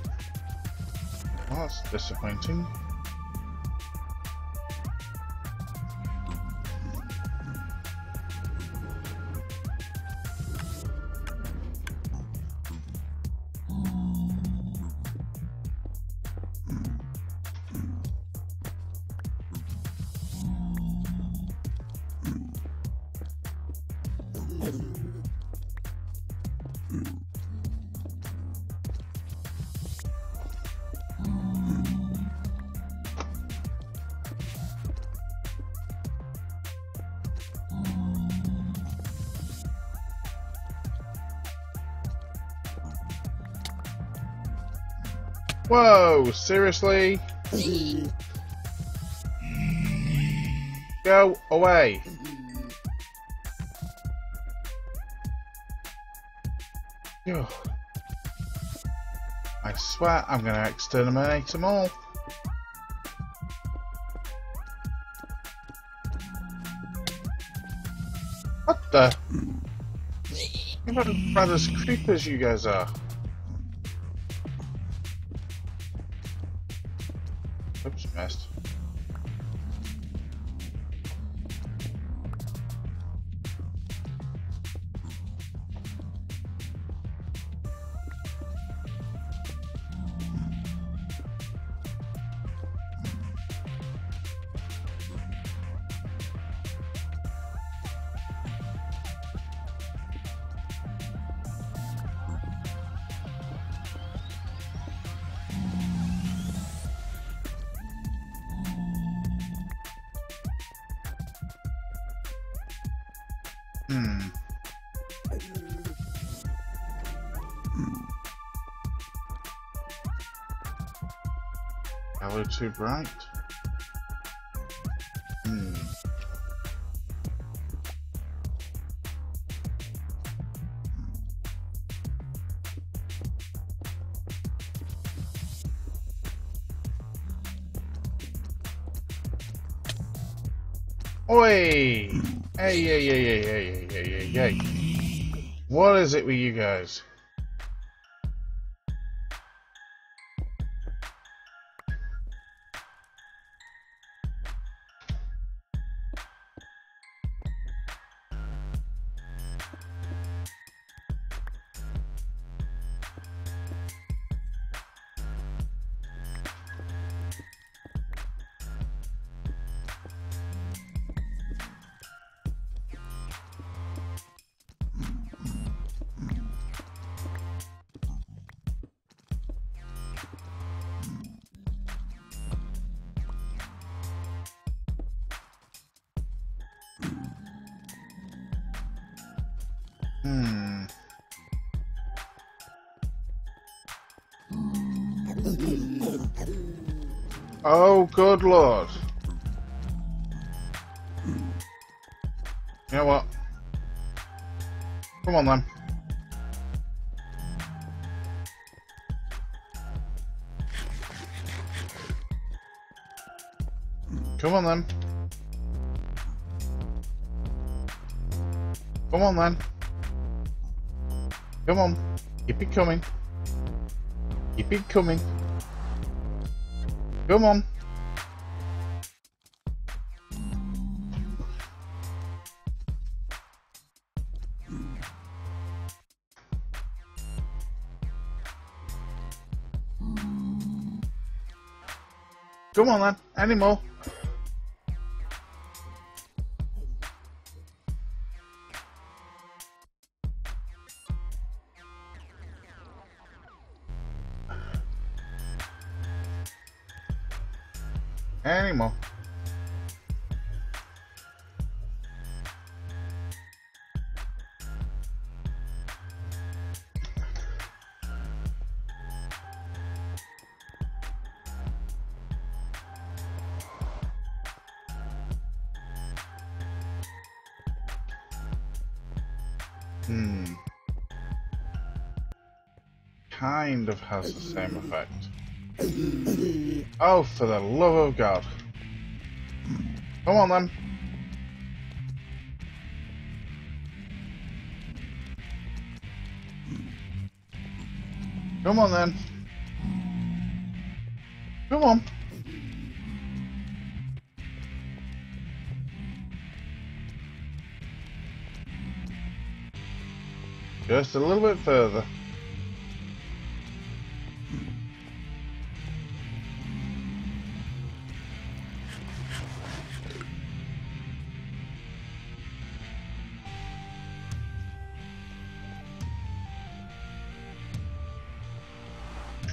Well, that's disappointing. Whoa, seriously? Go away. *sighs* I swear I'm going to exterminate them all. What the? You're about as bad as creepers you guys are. Bright. Hmm. Oi! Hey, hey, hey, hey, hey, hey, hey, hey. What is it with you guys? Good lord. You know what? Come on then. Come on then. Come on then. Come on. Keep it coming. Keep it coming. Come on. Come on then. Any more? Kind of has the same effect. Oh, for the love of God. Come on then. Come on then. Come on. Just a little bit further.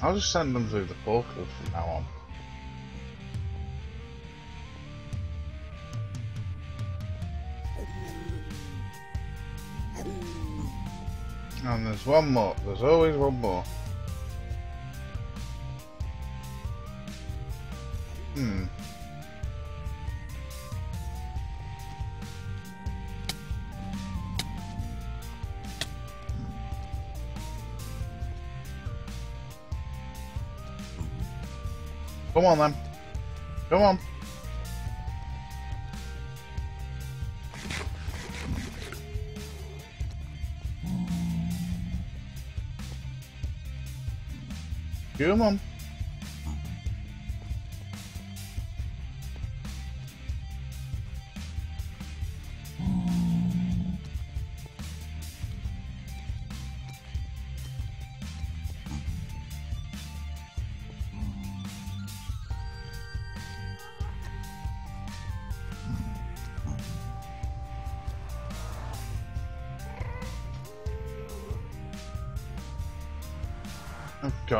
I'll just send them through the portal from now on. And there's one more. There's always one more. Hmm. Come on. Come on.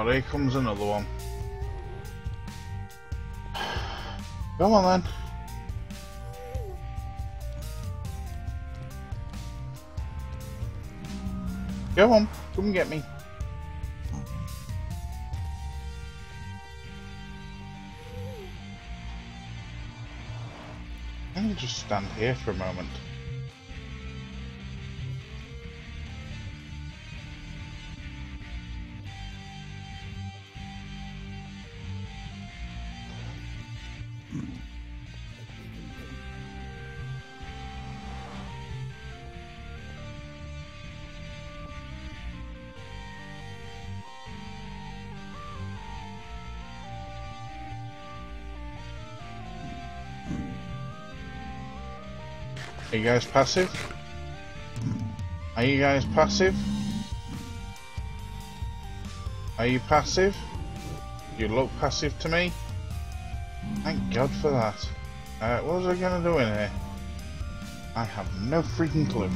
God, here comes another one. Come on then. Go on, come and get me. Let me just stand here for a moment. Are you guys passive? Are you guys passive? Are you passive? You look passive to me? Thank God for that. Uh, what was I gonna do in here? I have no freaking clue.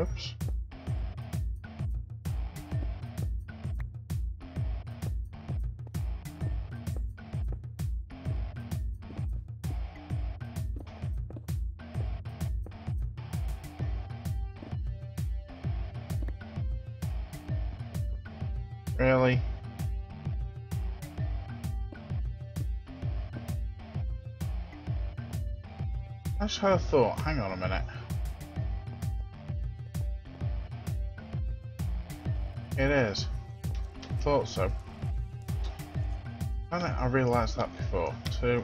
Oops. Really? That's had thought. Hang on a minute. It is. Thought so. I I realised that before. Two.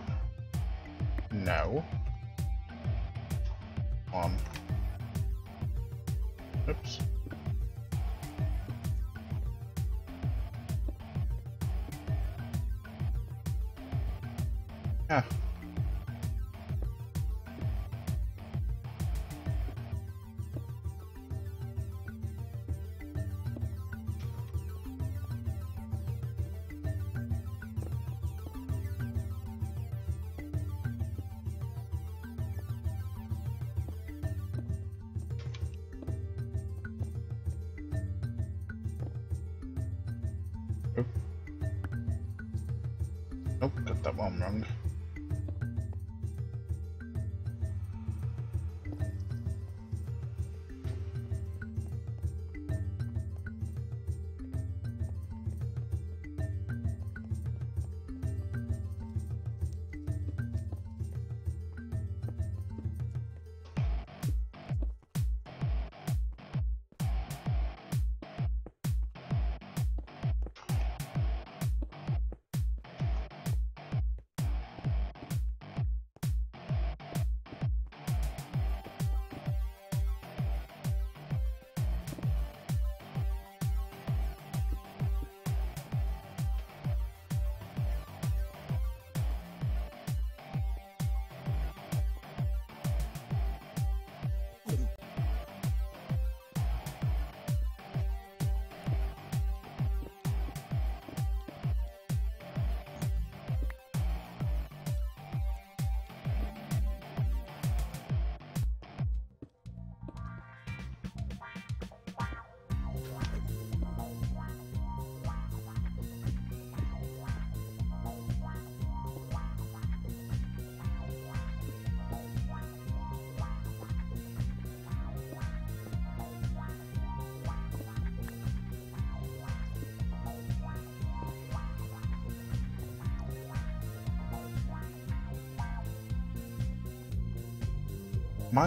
No.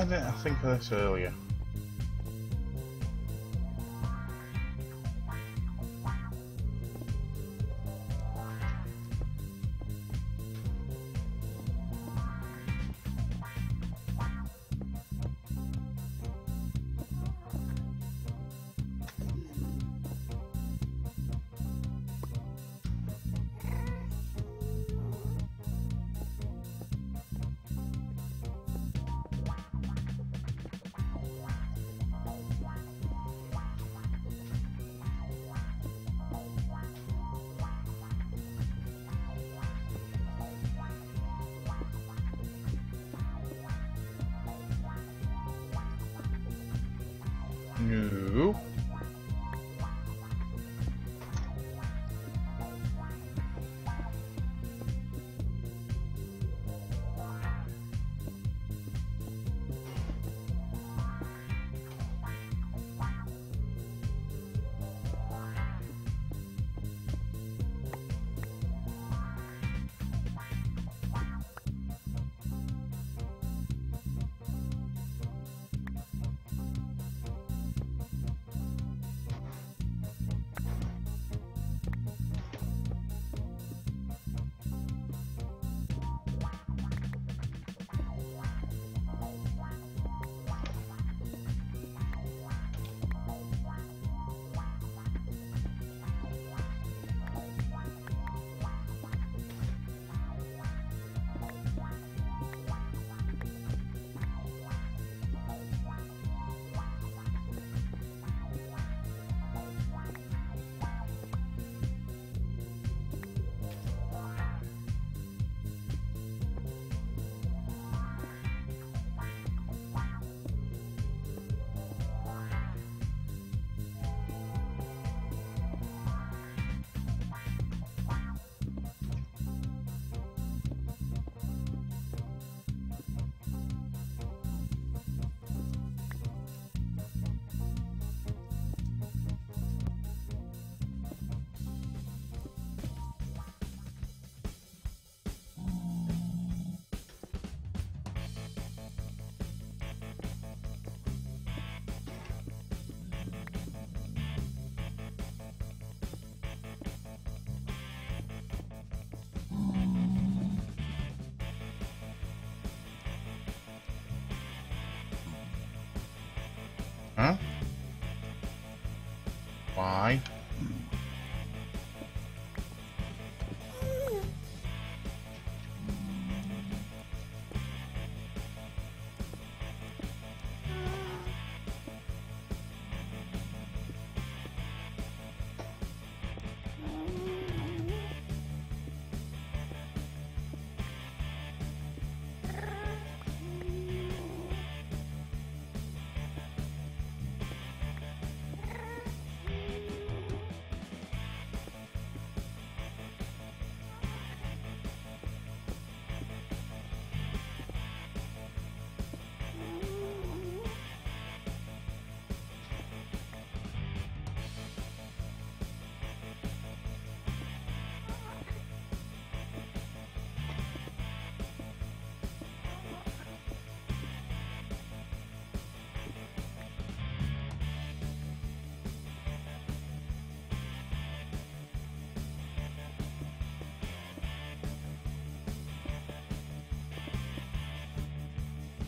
Didn't I think of this earlier?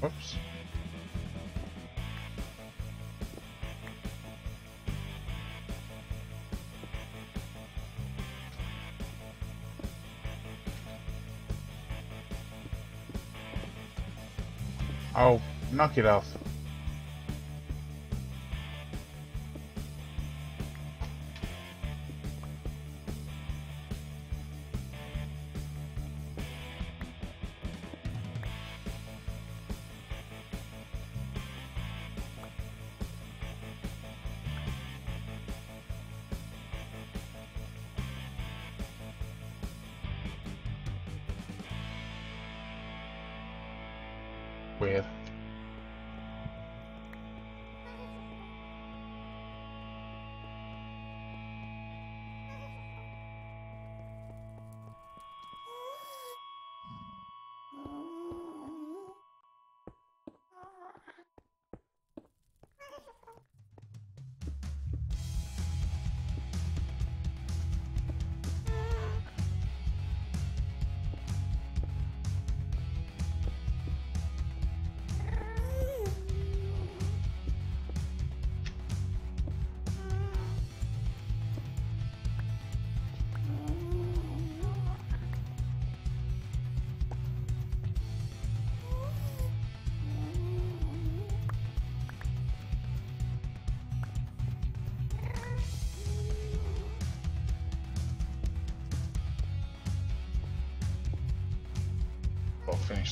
Whoops. Oh, knock it off.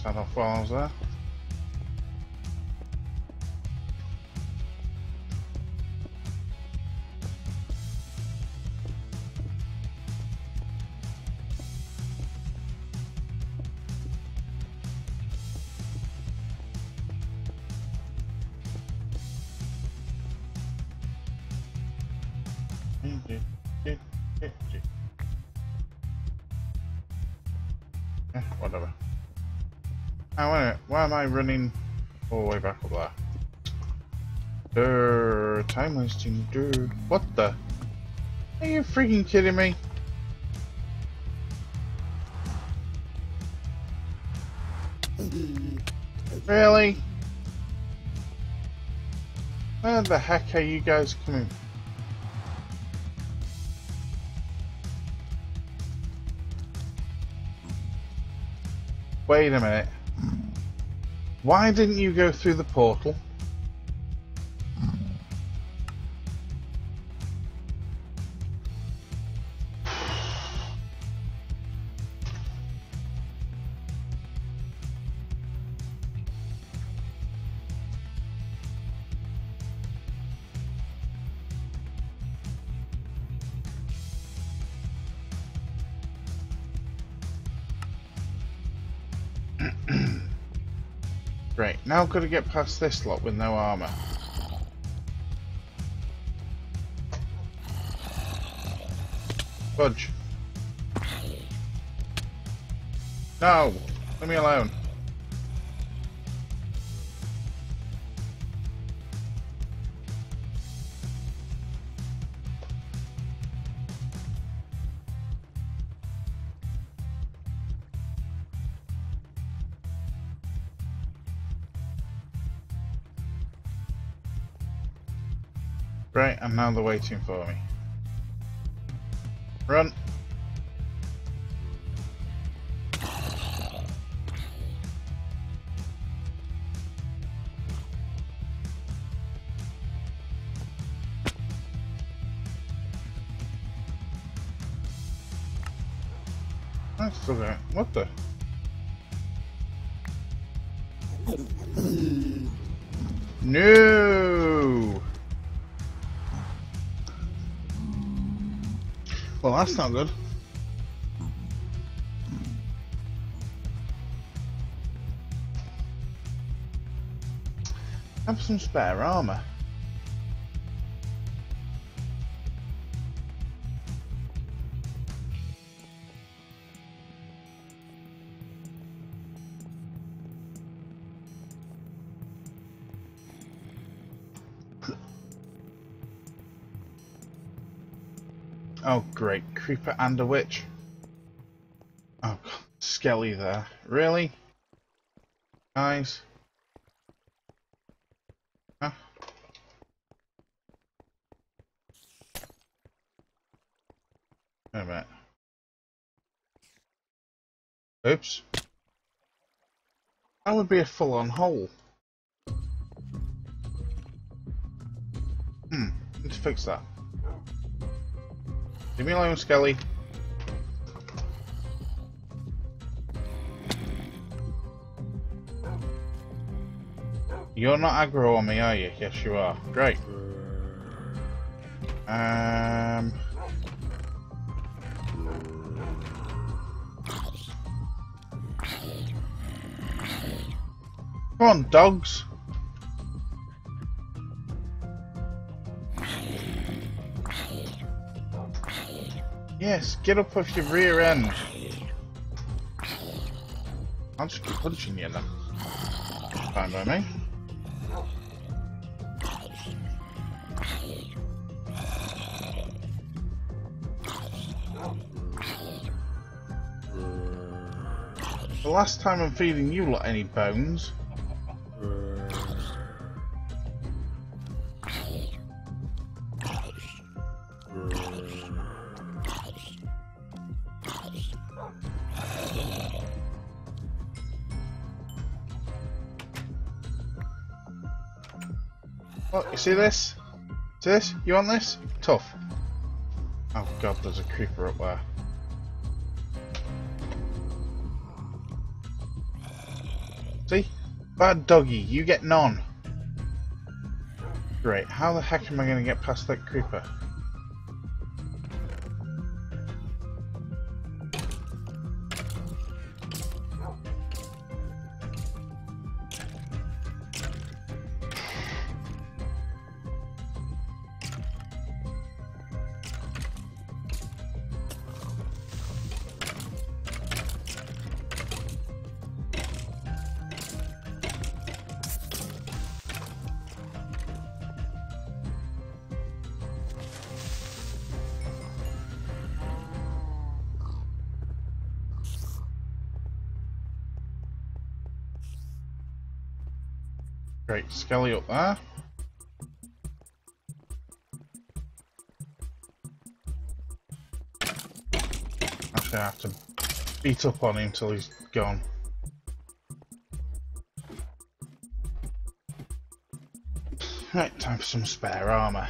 Finish that off while I was Wait a. Why am I running all the way back up there? Durr, time wasting, durr. What the? Are you freaking kidding me? Really? Where the heck are you guys coming Wait a minute. Why didn't you go through the portal? I've got to get past this lot with no armour. Budge. No! Leave me alone. And now they're waiting for me. Run! I'm still going. What the? That's not good. Have some spare armor. Creeper and a witch. Oh, God. Skelly there. Really? Guys? Huh? Wait a minute. Oops. That would be a full-on hole. Hmm. Need to fix that. Leave me alone, Skelly. You're not aggro on me, are you? Yes, you are. Great. Um. Come on, dogs. Yes, get up off your rear end. I'll just keep punching you then. Fine by me. The last time I'm feeding you lot any bones. Look, you see this? See this? You want this? Tough. Oh god, there's a creeper up there. See? Bad doggy, you get none. Great, how the heck am I going to get past that creeper? Skelly up there. Actually, I have to beat up on him till he's gone. Right, time for some spare armour.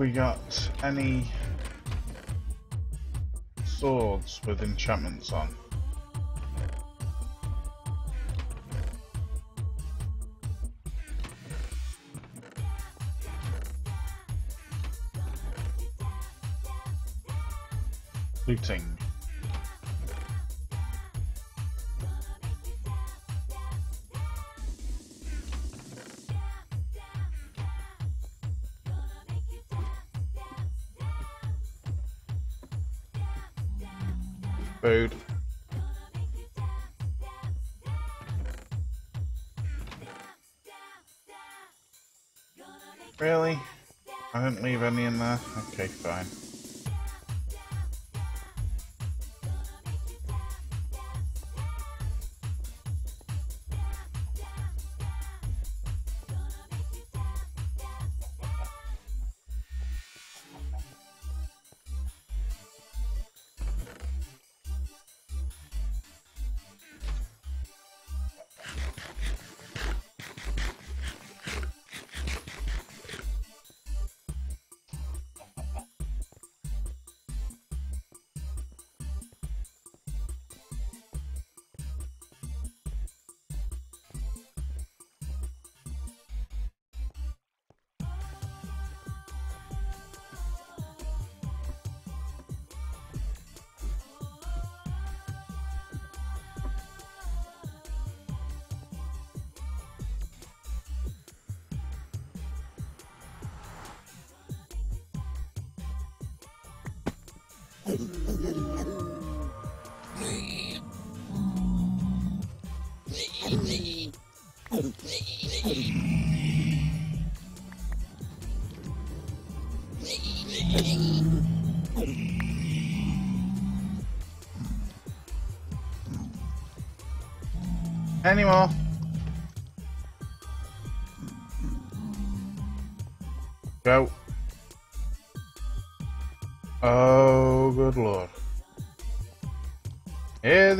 We got any swords with enchantments on? Any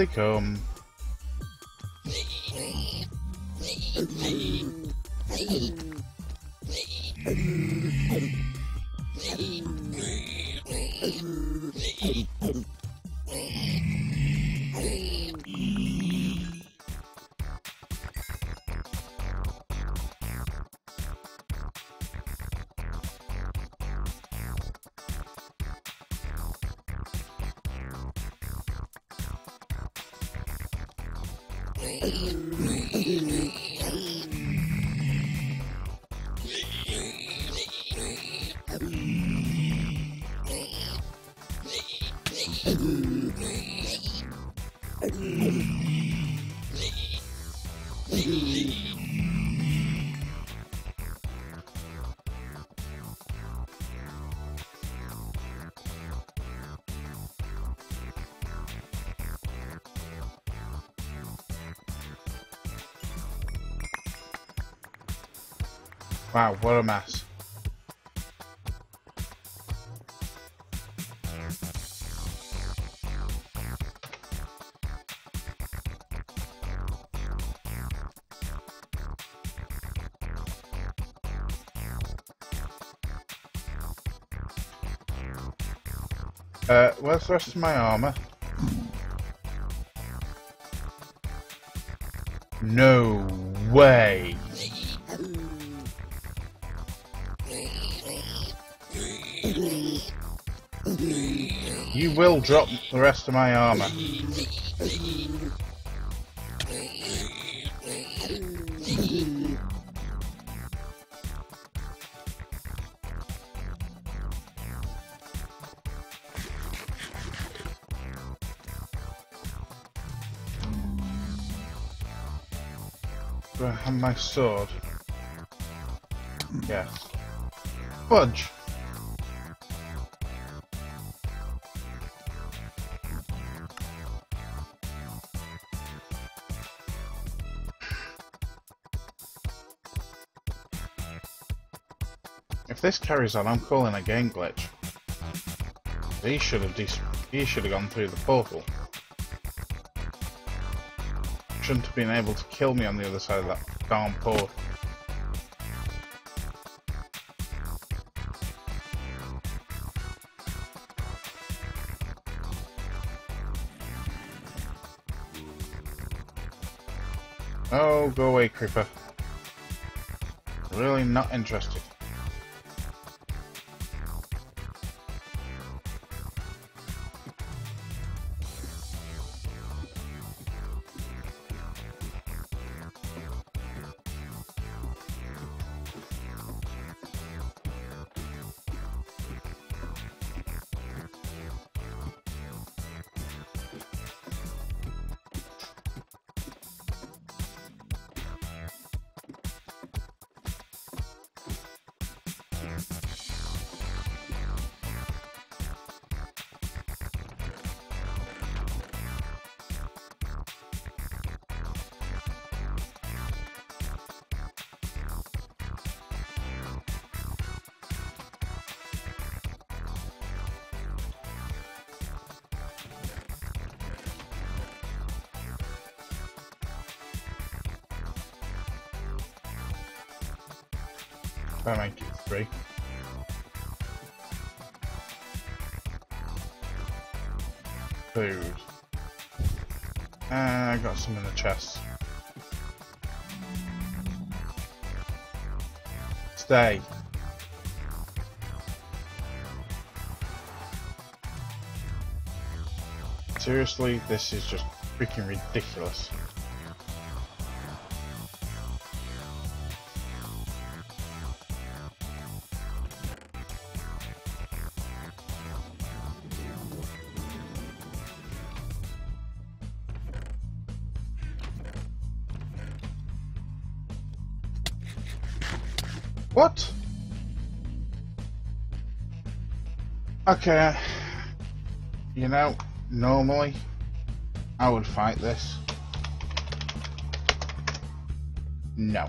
they come. Wow, what a mess. Uh, where's the rest of my armor? Will drop the rest of my armor. Do I have my sword? Yes. Fudge! This carries on, I'm calling a game glitch. He should have he should have gone through the portal. Shouldn't have been able to kill me on the other side of that darn portal. Oh, go away, creeper. Really not interested. I make it three. Food. Uh, I got some in the chest. Stay. Seriously, this is just freaking ridiculous. Okay. You know, normally I would fight this. No.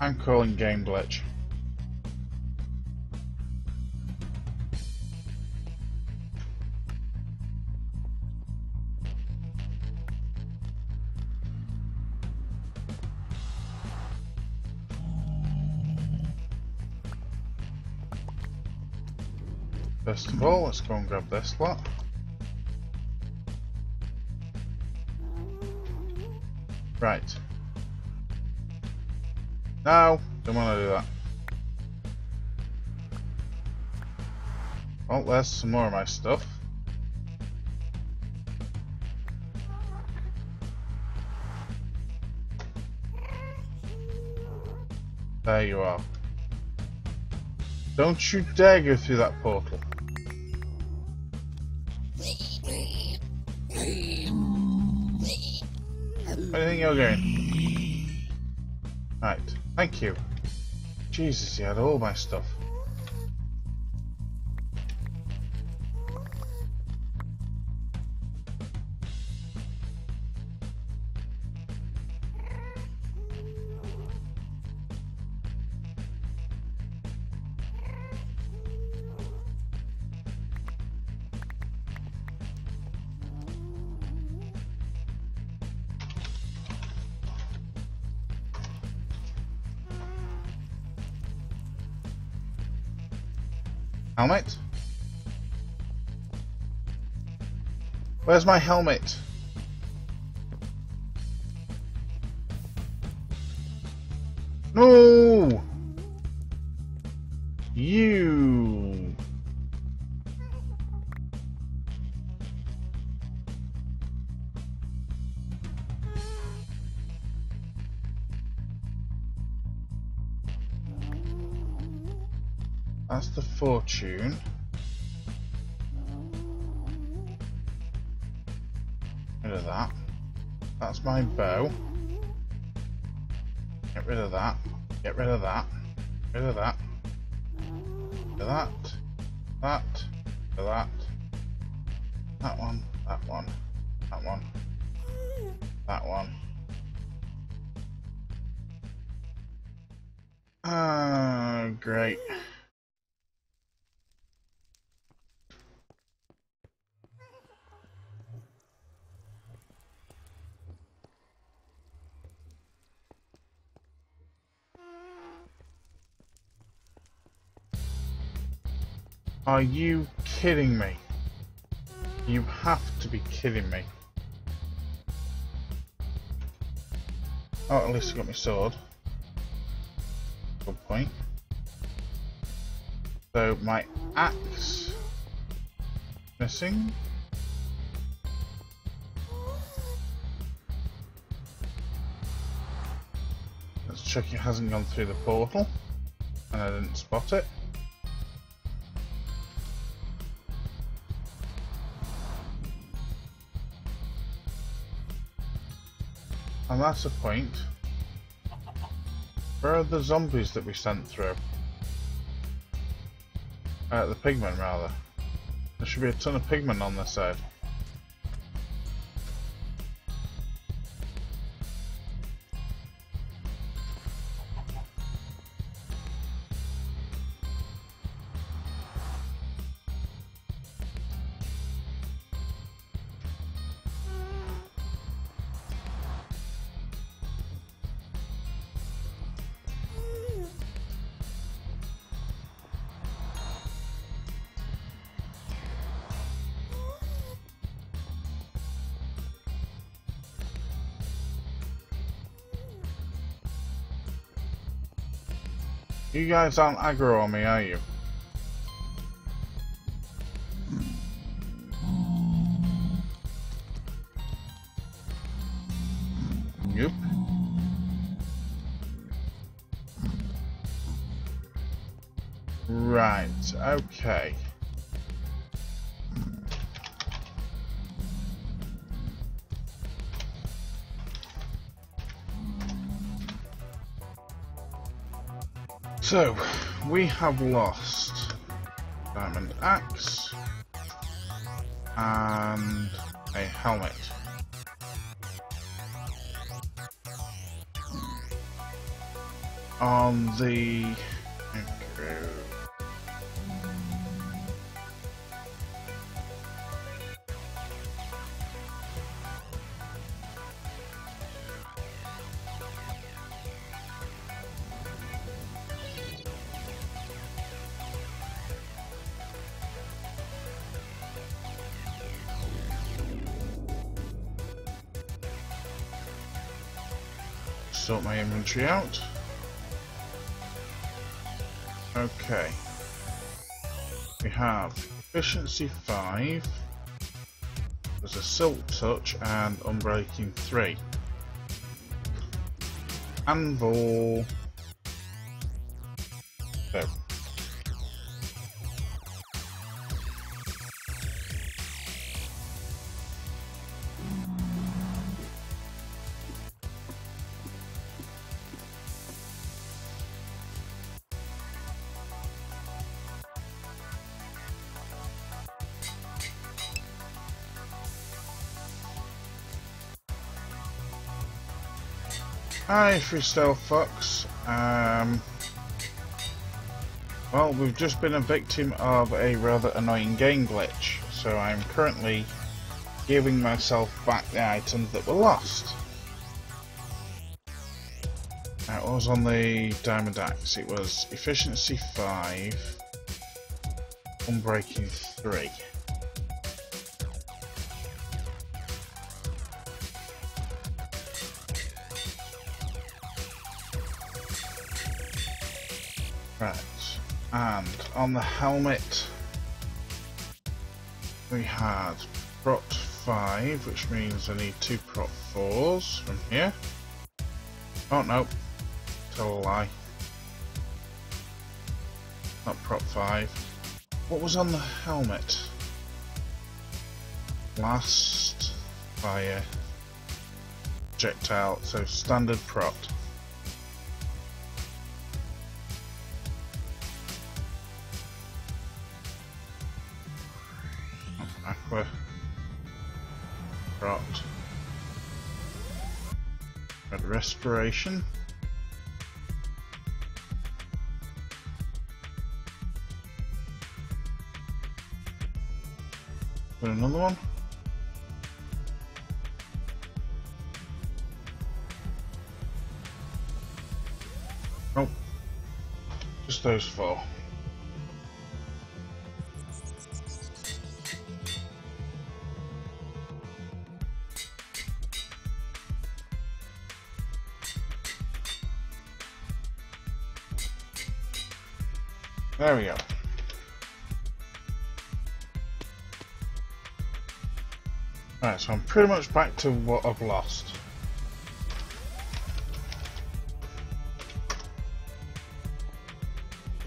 I'm calling game glitch. All, let's go and grab this lot. Right. No, don't want to do that. Oh, there's some more of my stuff. There you are. Don't you dare go through that portal. You think you're going? Right, thank you. Jesus, he had all my stuff. Helmet? Where's my helmet? Are you kidding me? You have to be kidding me. Oh, at least I got my sword. Good point. So my axe missing. Let's check it hasn't gone through the portal and I didn't spot it. And that's the point. Where are the zombies that we sent through? Uh, the pigmen, rather. There should be a ton of pigmen on this side. You guys aren't aggro on me, are you? So, we have lost Diamond Axe and a helmet. Hmm. On the inventory out. Okay. We have efficiency 5, there's a silk touch and unbreaking 3. Anvil. Hi, Freestyle Fox. Um, well, we've just been a victim of a rather annoying game glitch, so I'm currently giving myself back the items that were lost. That was on the Diamond Axe. It was Efficiency 5, Unbreaking 3. On the helmet we had prot 5, which means I need two prot 4s from here. Oh no, tell a lie. Not prot 5. What was on the helmet? Last fire, projectile, so standard prot. Got respiration. Got another one. Nope. Just those four. There we go. Right, so I'm pretty much back to what I've lost.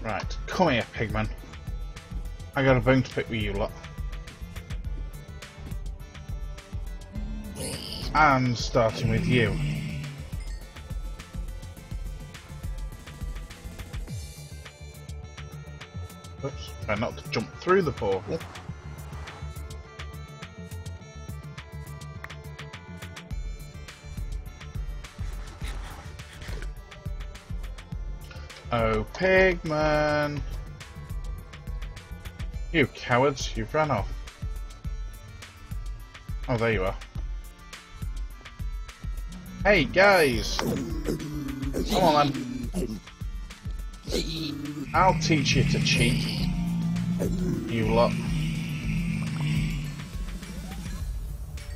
Right, come here, pigman. I got a bone to pick with you lot. And starting with you. Not to jump through the portal. Oh, Pigman! You cowards, you've run off. Oh, there you are. Hey, guys! Come on, then. I'll teach you to cheat. You lot.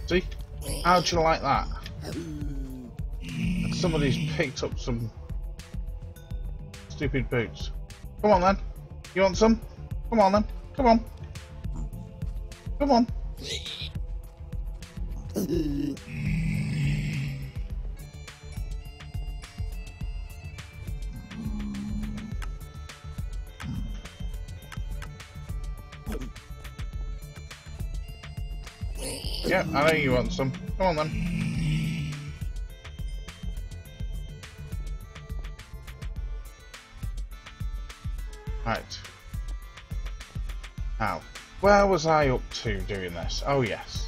See? How'd you like that? Somebody's picked up some stupid boots. Come on then. You want some? Come on then. Come on. Come on. I know you want some. Come on then. Right. Now, where was I up to doing this? Oh yes.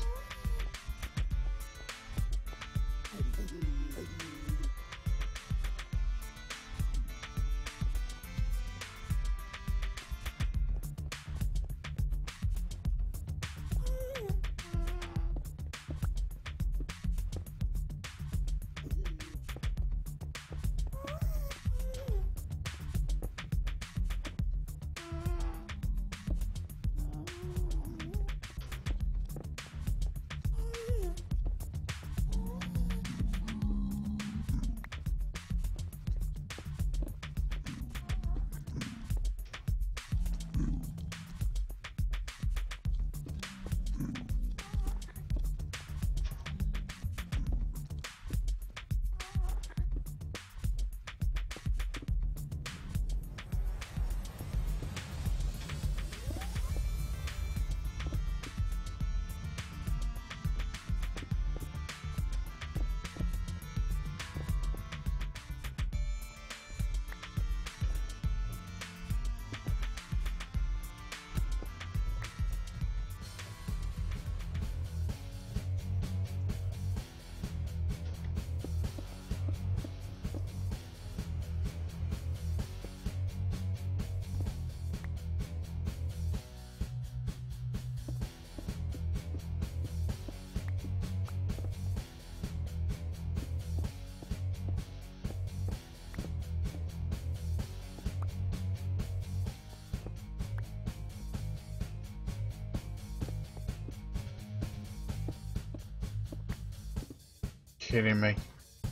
Kidding me?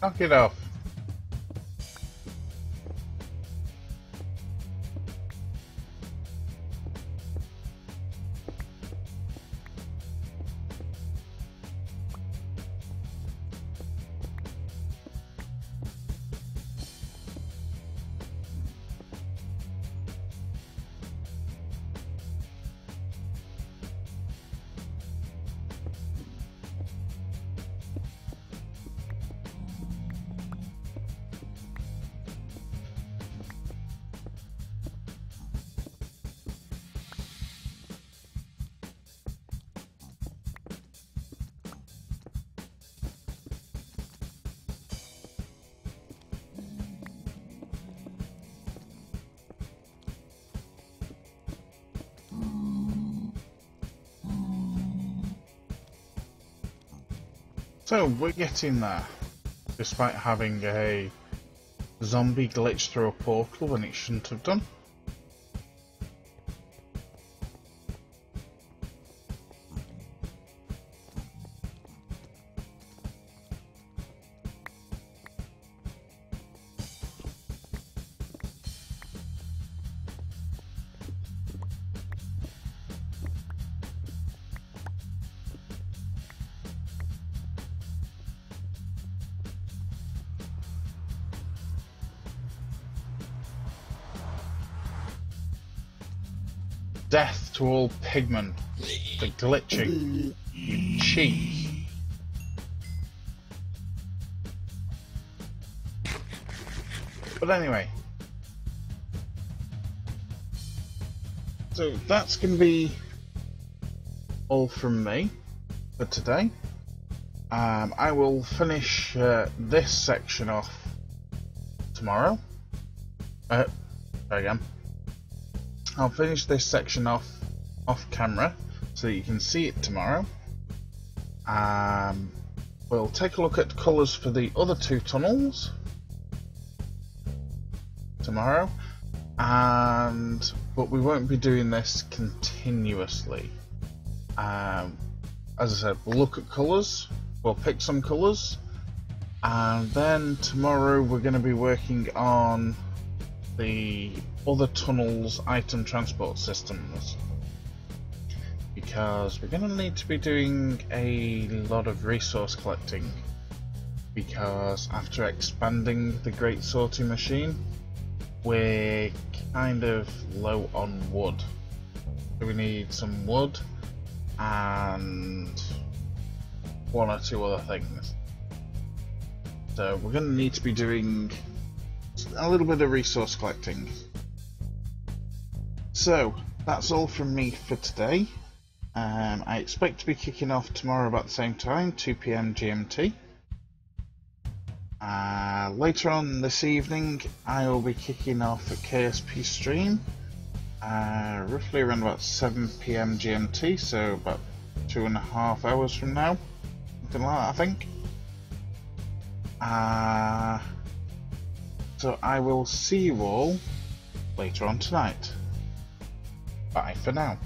Knock it off. So we're getting there, despite having a zombie glitch through a portal when it shouldn't have done. To all pigmen for glitching. You cheat. But anyway. So that's going to be all from me for today. Um, I will finish uh, this section off tomorrow. Uh, again. I'll finish this section off off camera so you can see it tomorrow. Um, we'll take a look at colours for the other two tunnels tomorrow, and but we won't be doing this continuously. Um, as I said, we'll look at colours, we'll pick some colours, and then tomorrow we're going to be working on the other tunnels item transport systems because we're going to need to be doing a lot of resource collecting. Because after expanding the great sorting machine we're kind of low on wood. So we need some wood and one or two other things. So we're going to need to be doing a little bit of resource collecting. So, that's all from me for today. Um, I expect to be kicking off tomorrow about the same time, 2pm GMT. Uh, later on this evening, I will be kicking off a KSP stream, uh, roughly around about 7pm GMT, so about two and a half hours from now, something like that, I think. Uh, so I will see you all later on tonight. Bye for now.